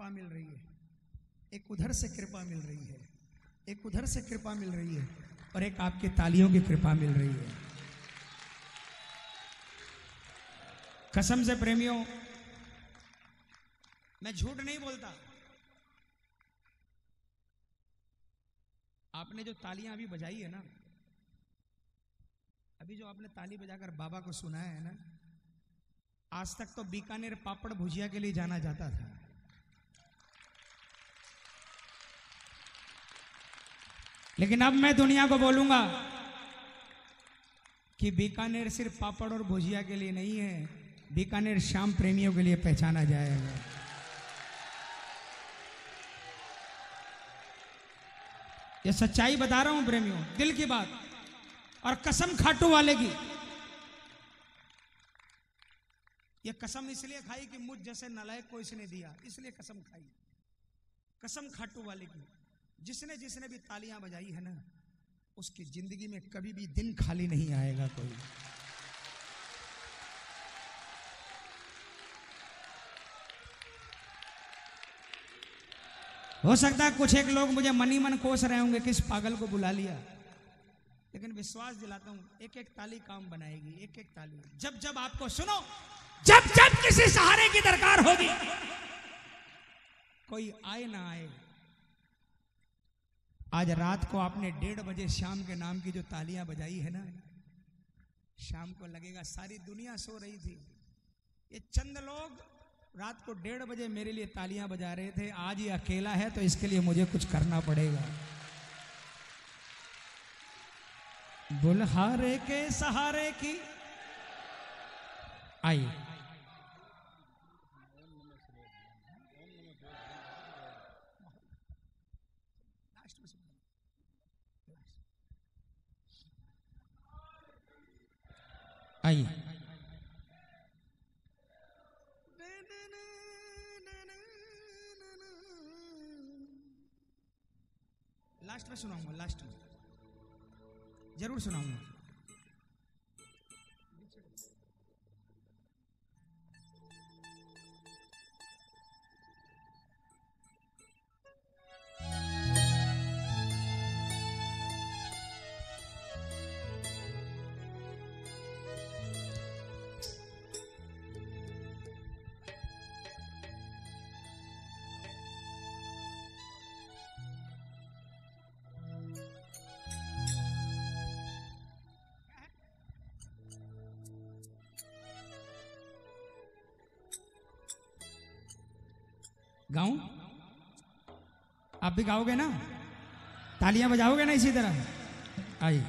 कृपा मिल रही है। एक उधर से कृपा मिल रही है। एक उधर से कृपा मिल रही है और एक आपके तालियों की कृपा मिल रही है। कसम से प्रेमियों, मैं झूठ नहीं बोलता। आपने जो तालियाँ अभी बजाई है ना, अभी जो आपने ताली बजाकर बाबा को सुनाया है ना, आज तक तो बीकानेर पापड़ भुजिया के लिए जाना जाता था। लेकिन अब मैं दुनिया को बोलूँगा कि बीकानेर सिर्फ़ पापड़ और भुजिया के लिए नहीं है, बीकानेर शाम प्रेमियों के लिए पहचाना जाएगा। ये सच्चाई बता रहा हूँ प्रेमियों, दिल की बात और कसम खाटू वाले की। ये कसम इसलिए खाई कि मुझ जैसे नलायक को इसने दिया, इसलिए कसम खाई। कसम खाटू वाले की। जिसने जिसने भी तालियाँ बजाई है ना, उसकी ज़िंदगी में कभी भी दिन खाली नहीं आएगा कोई। हो सकता है कुछ एक लोग मुझे मनी मन कोस रहे होंगे किस पागल को बुला लिया। लेकिन विश्वास दिलाता हूँ एक एक ताली काम बनाएगी एक एक ताली। जब जब आपको सुनो, जब जब किसी सहारे की दरकार होगी, कोई आए ना आए। आज रात को आपने डेढ़ बजे शाम के नाम की जो तालियाँ बजाई है ना, शाम को लगेगा सारी दुनिया सो रही थी। ये चंद लोग रात को डेढ़ बजे मेरे लिए तालियाँ बजा रहे थे, आज ये अकेला है तो इसके लिए मुझे कुछ करना पड़ेगा। बुलहारे के सहारे की, आइए। सुनाऊँगा लास्ट में। ज़रूर सुनाऊँगा। भी गाओगे ना? तालियाँ बजाओगे ना इसी तरह? आइए।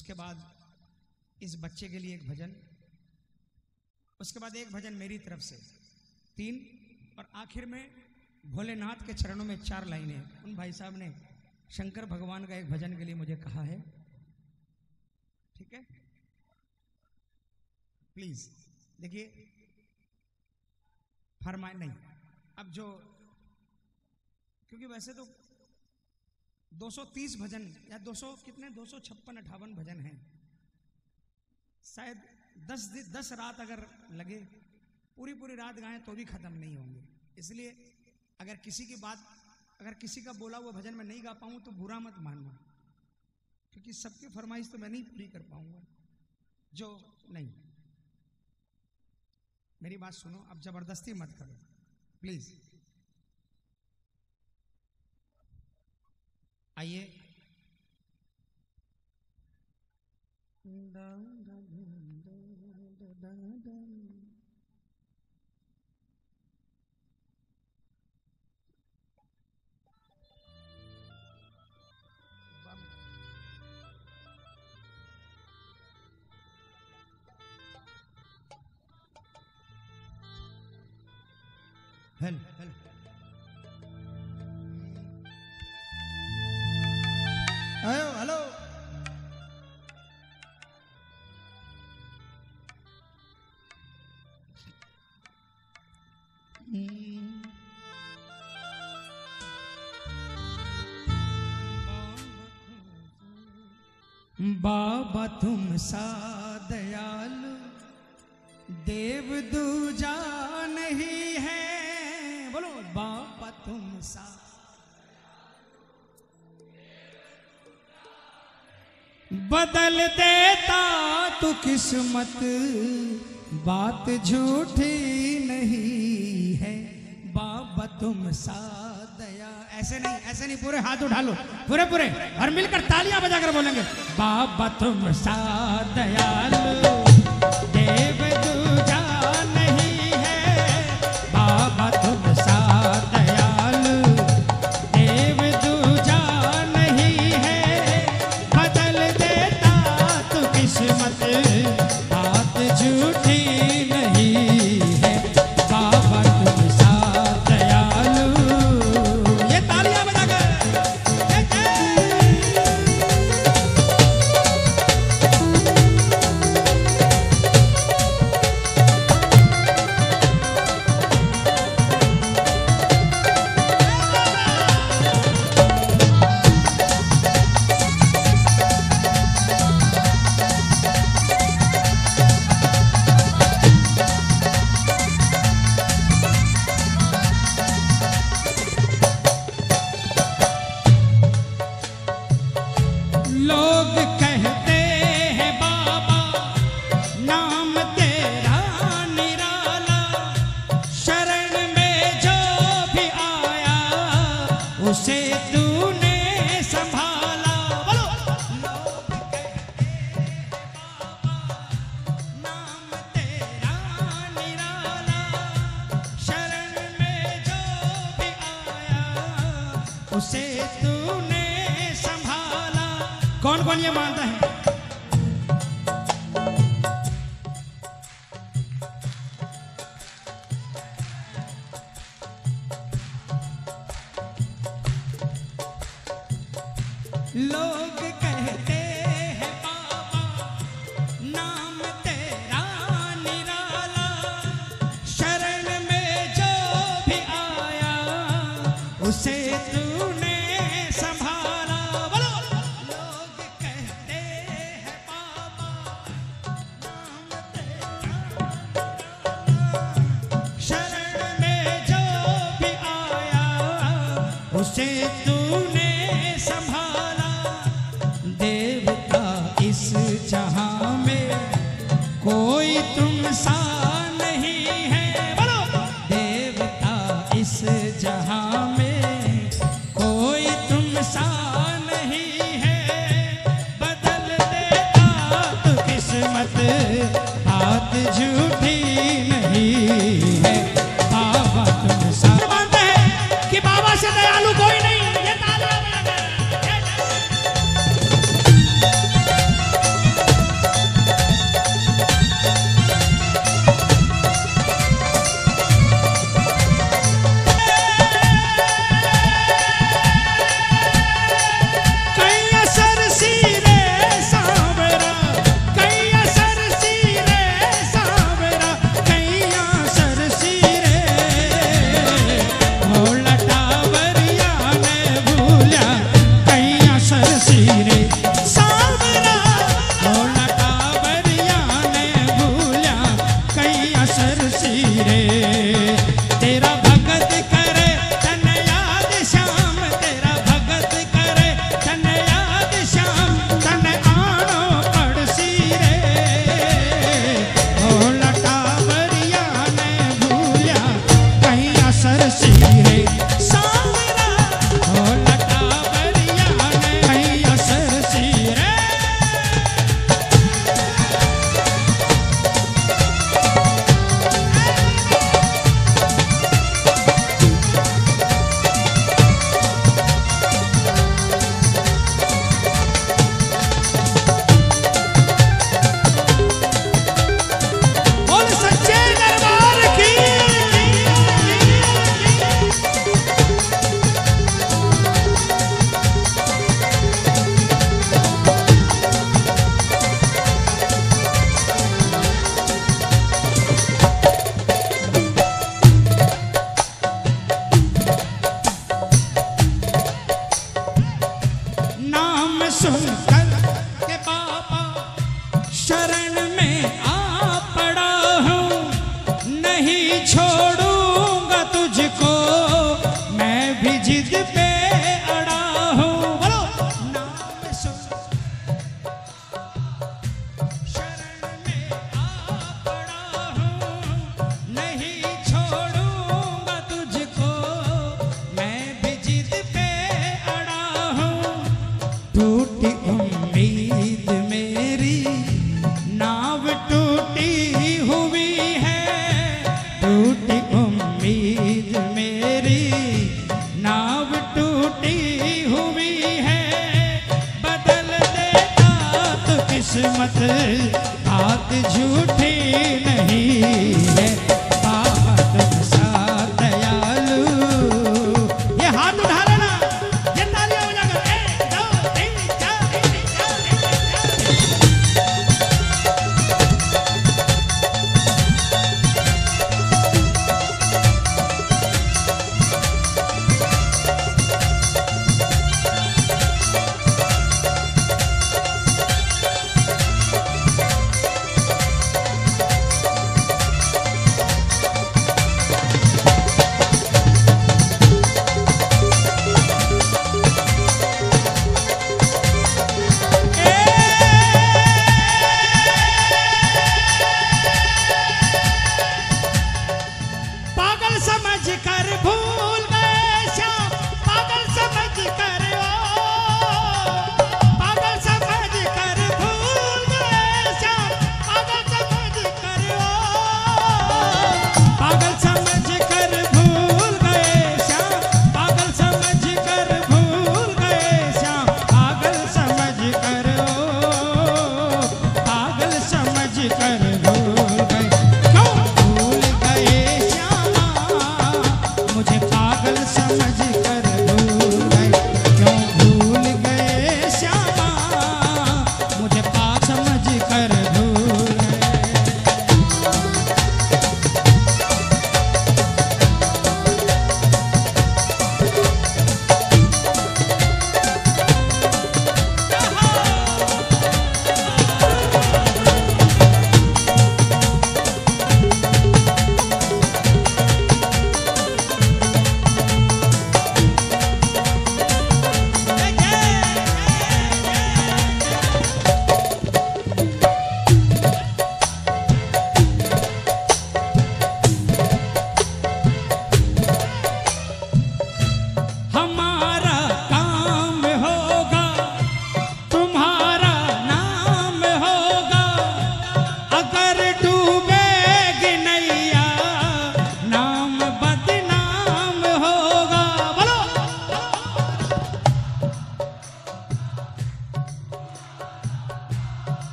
उसके बाद इस बच्चे के लिए एक भजन, उसके बाद एक भजन मेरी तरफ़ से, तीन, और आखिर में भोलेनाथ के चरणों में चार लाइनें। उन भाई साहब ने शंकर भगवान का एक भजन के लिए मुझे कहा है। ठीक है? प्लीज़ देखिए, फरमाए, नहीं, अब जो, क्योंकि वैसे तो 230 भजन या 200 कितने? 256 अठावन भजन हैं। शायद 10 दि- 10 रात अगर लगे पूरी पूरी रात गाएँ तो भी खत्म नहीं होंगे। इसलिए अगर किसी की बात, अगर किसी का बोला हुआ भजन मैं नहीं गा पाऊँ तो बुरा मत मानना। क्योंकि सबकी फरमाइश तो मैं नहीं पूरी कर पाऊँगा। जो नहीं। मेरी बात सुनो अब ज़बरदस्ती मत करो। प्लीज़। ஐயே Hình. Hello hello hmm. बाबा तुम सा दयालु देवदूत बदल देता तो किस्मत। बात झूठी नहीं है। बाबा तुम सा दया। ऐसे नहीं ऐसे नहीं, पूरे हाथ उठा लो। पूरे पूरे। और मिलकर तालियाँ बजाकर बोलेंगे, बाबा तुम सा दयालु।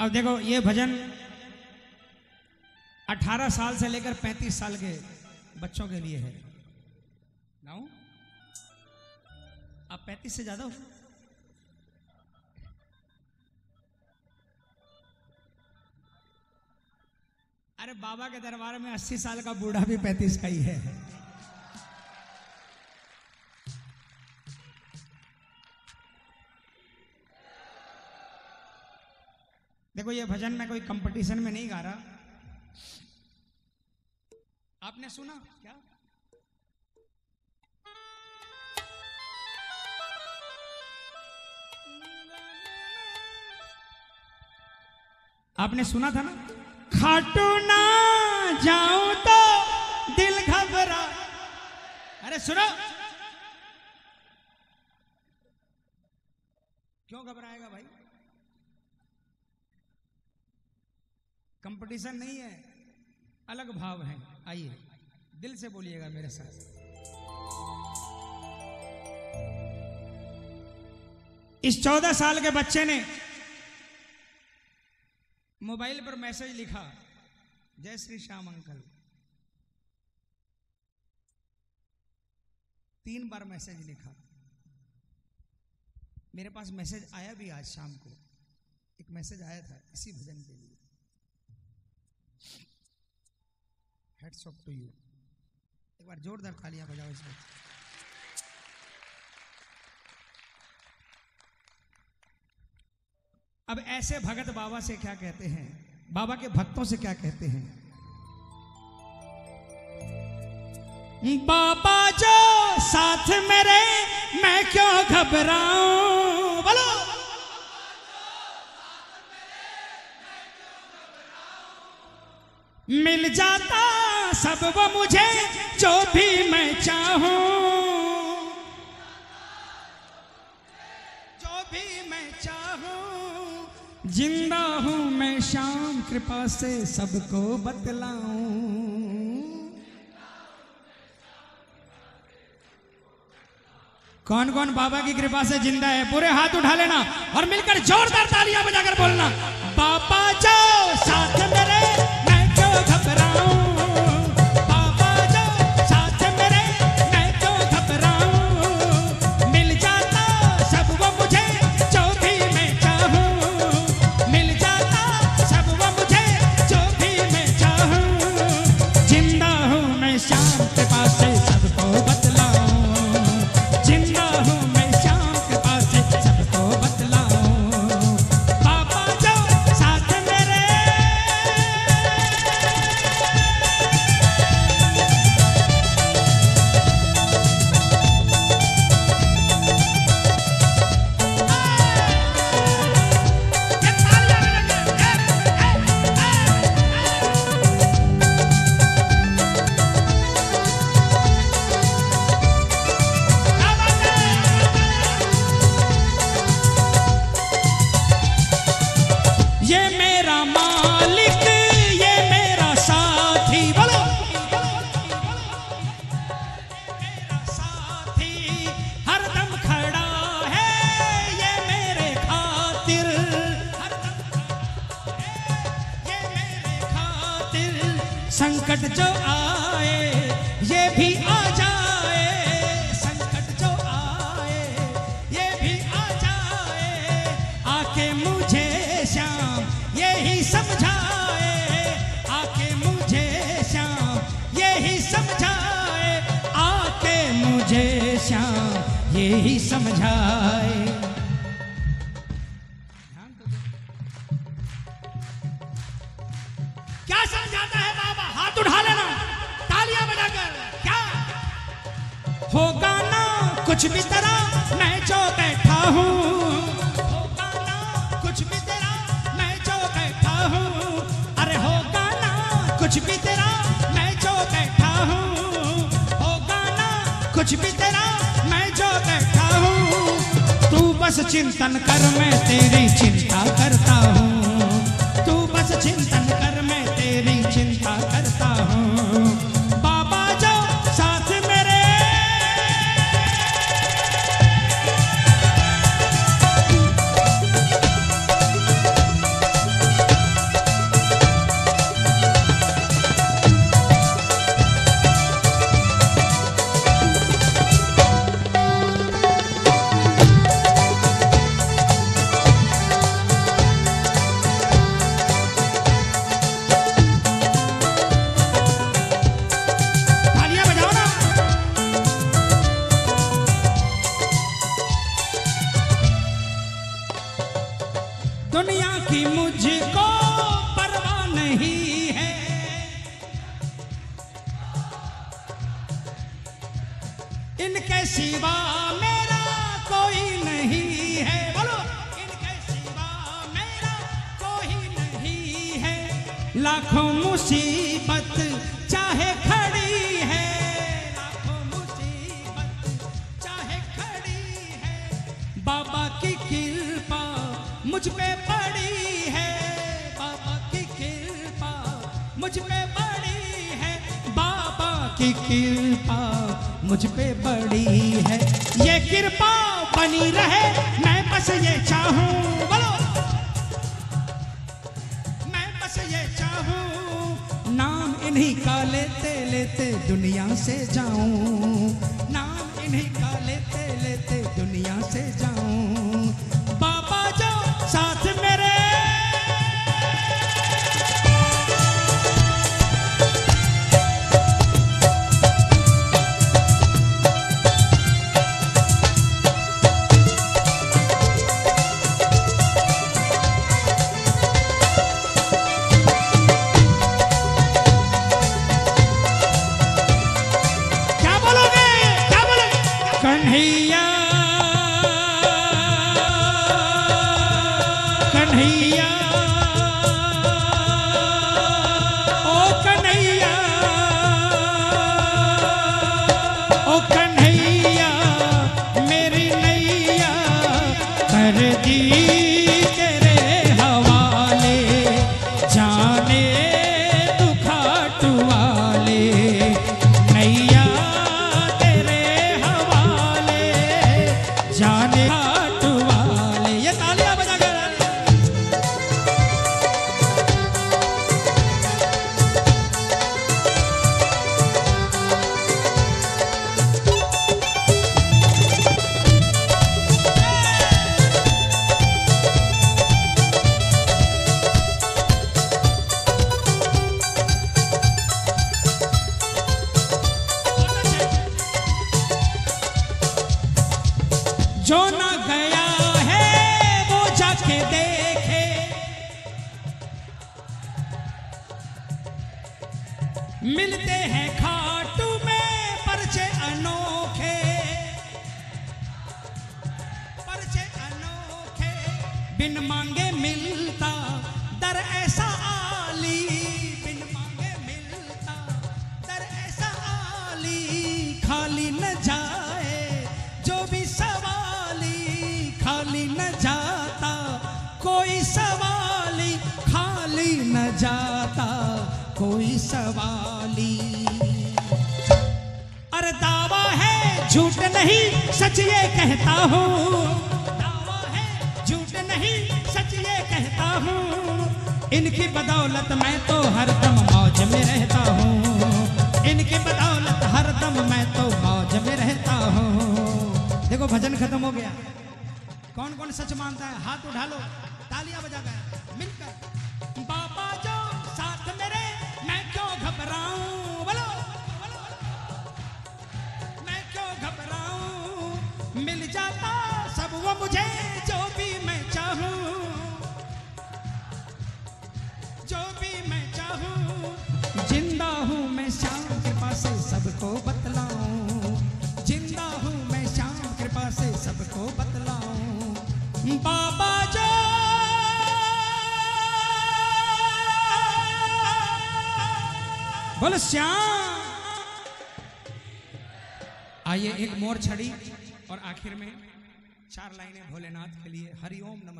अब देखो, ये भजन 18 साल से लेकर 35 साल के बच्चों के लिए है। नाउ, आप 35 से ज़्यादा हो। अरे बाबा के दरबार में 80 साल का बूढ़ा भी 35 का ही है। देखो ये भजन मैं कोई कंपटीशन में नहीं गा रहा। आपने सुना क्या? आपने सुना था ना? खाटू ना जाऊँ तो दिल घबरा। अरे सुनो। कंपटीशन नहीं है। अलग भाव है। आइए, दिल से बोलिएगा मेरे साथ। इस चौदह साल के बच्चे ने मोबाइल पर मैसेज लिखा, जय श्री श्याम अंकल। तीन बार मैसेज लिखा। मेरे पास मैसेज आया भी आज शाम को। एक मैसेज आया था इसी भजन के लिए। हेड्स ऑफ़ टू यू एक बार जोरदार तालियाँ बजाओ इसमें अब ऐसे भगत बाबा से क्या कहते हैं? बाबा के भक्तों से क्या कहते हैं? बाबा जो साथ मेरे, मैं क्यों घबराऊं? मिल जाता सब वो मुझे जो भी मैं चाहूँ। जो भी मैं चाहूँ। ज़िंदा हूँ मैं शाम कृपा से सबको बतलाऊं। कौन कौन बाबा की कृपा से ज़िंदा है? पूरे हाथ उठा लेना और मिलकर जोरदार तालियाँ बजाकर बोलना। बाबा जाओ साथ यही समझाए। चिंतन कर मैं तेरी चिंता करता हूँ।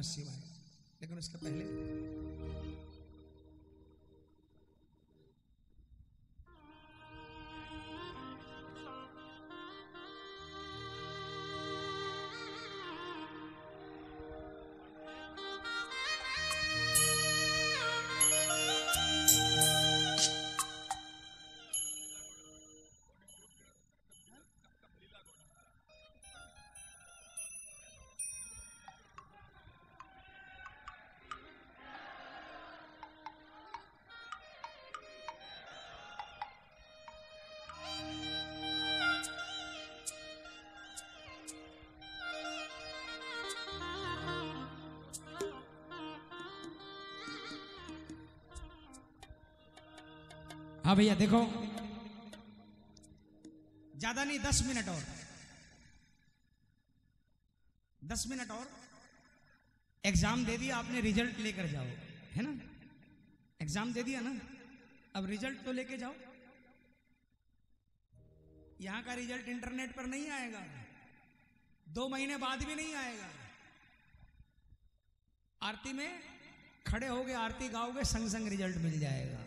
ಶಿವಾಯ हाँ भैया, देखो। ज़्यादा नहीं, दस मिनट और। दस मिनट और। एग्ज़ाम दे दिया, आपने रिज़ल्ट लेकर जाओ, है ना? एग्ज़ाम दे दिया ना? अब रिज़ल्ट तो लेके जाओ। यहाँ का रिज़ल्ट इंटरनेट पर नहीं आएगा। दो महीने बाद भी नहीं आएगा। आरती में खड़े हो गए आरती गाओगे संग संग रिज़ल्ट मिल जाएगा।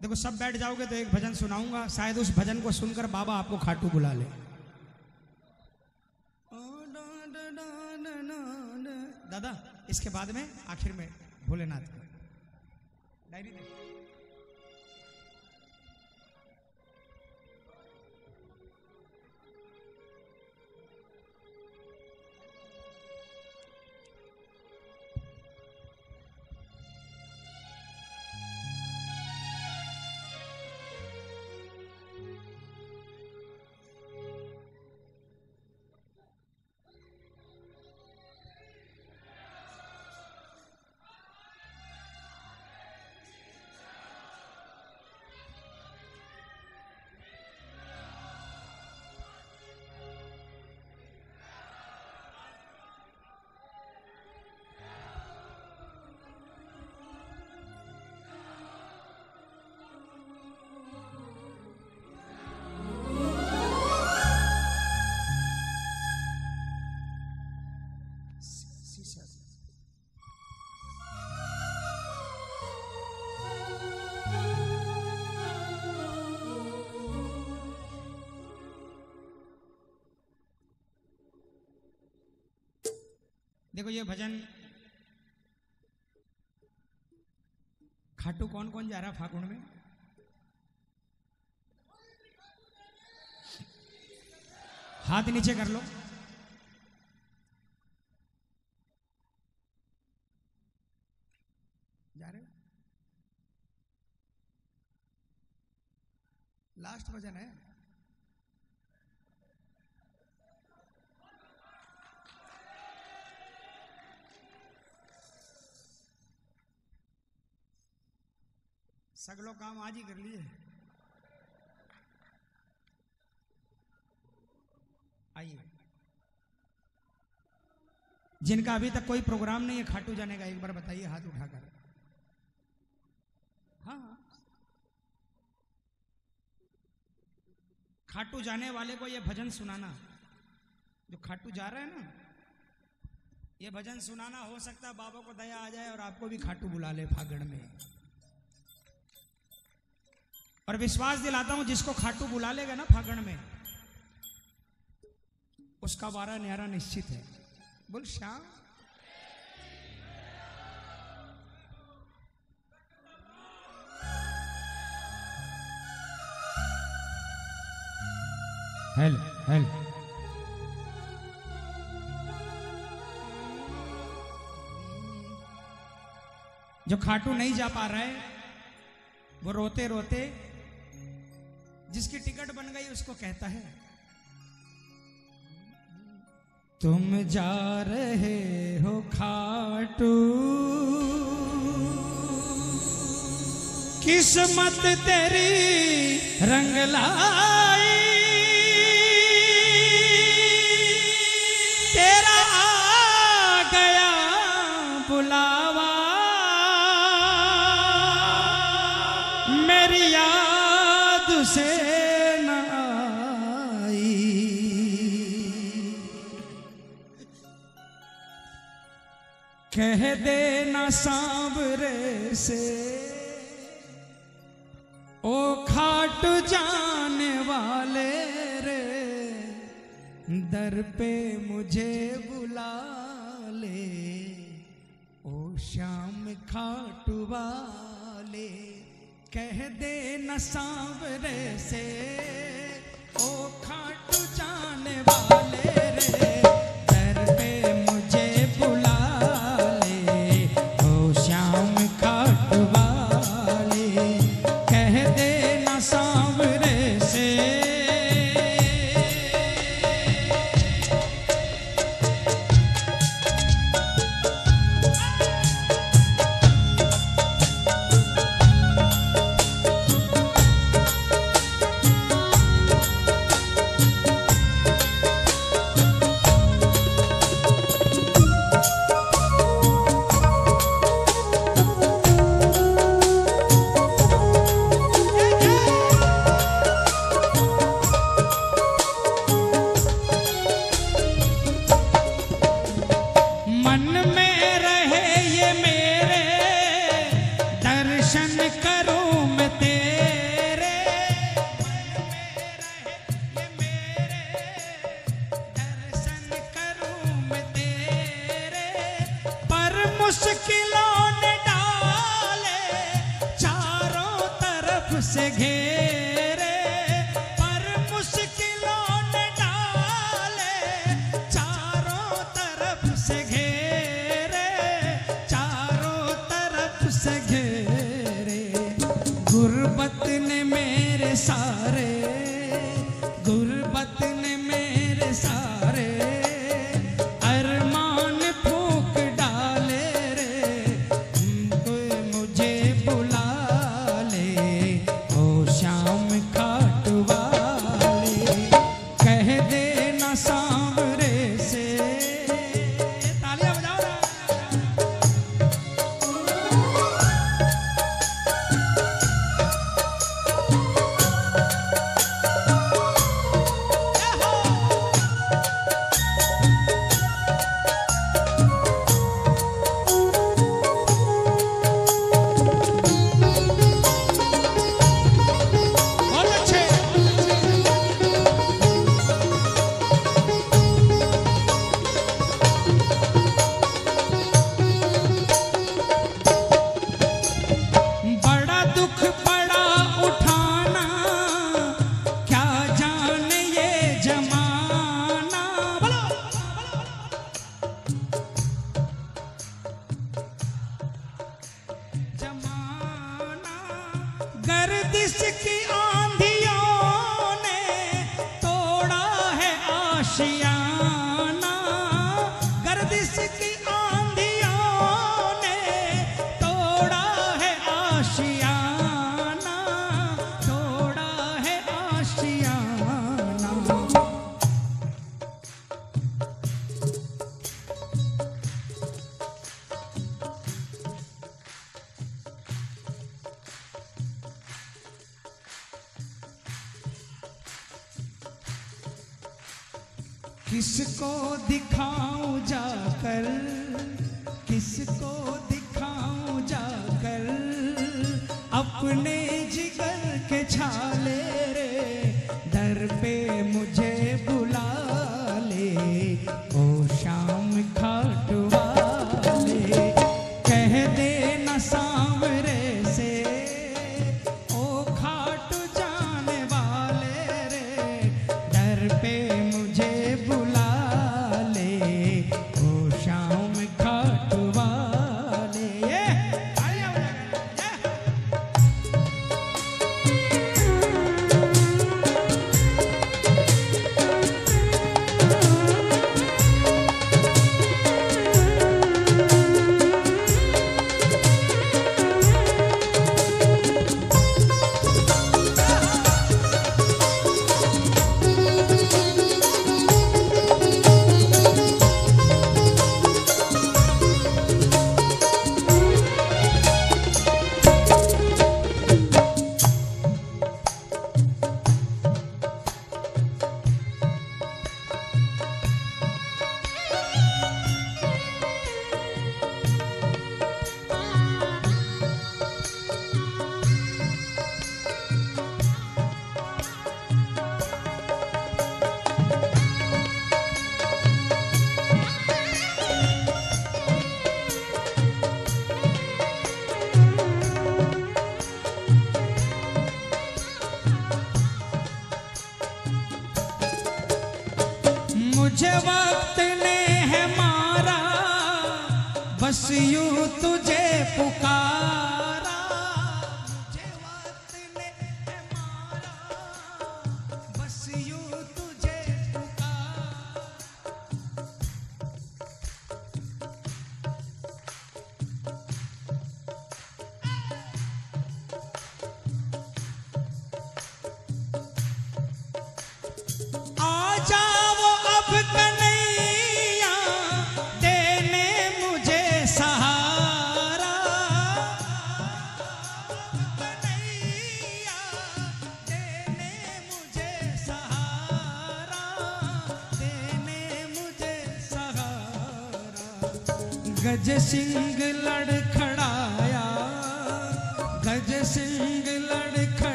देखो, सब बैठ जाओगे तो एक भजन सुनाऊँगा, शायद उस भजन को सुनकर बाबा आपको खाटू बुला ले। दादा, इसके बाद में आखिर में भोलेनाथ का। डायरी दे देखो ये भजन। खाटू कौन कौन जा रहा फागुन में? हाथ नीचे कर लो। जा रहे लास्ट भजन है। सगलो काम आज ही कर लिए आइए। जिनका अभी तक कोई प्रोग्राम नहीं है, खाटू जाने का एक बार बताइए, हाथ उठाकर। हाँ। खाटू जाने वाले को यह भजन सुनाना। जो खाटू जा रहे हैं ना, ये भजन सुनाना हो सकता है बाबा को दया आ जाए और आपको भी खाटू बुला ले फागण में। और विश्वास दिलाता हूँ जिसको खाटू बुला लेगा ना फागण में उसका वारा न्यारा निश्चित है। बोल श्याम। Hello hello. जो खाटू नहीं जा पा रहा है वो रोते रोते जिसकी टिकट बन गई उसको कहता है, तुम जा रहे हो खाटू। किस्मत तेरी रंग लाई कह देना सांवरे से। ओ खाट जाने वाले रे, दर पे मुझे बुला ले। ओ श्याम खाट वाले कह दे न सांवरे से। ओ खाट जाने वाले रे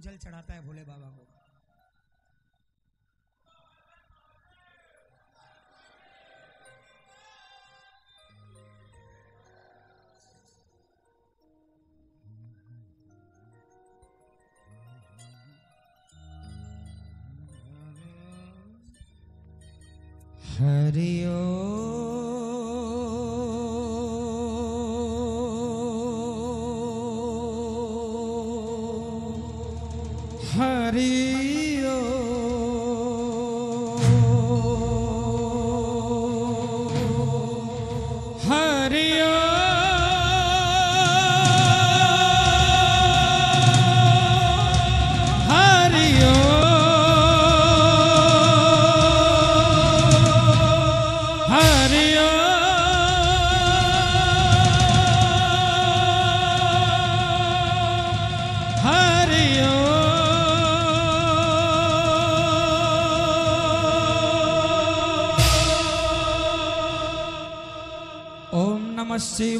जल चढ़ाता है भोले बाबा को। mas se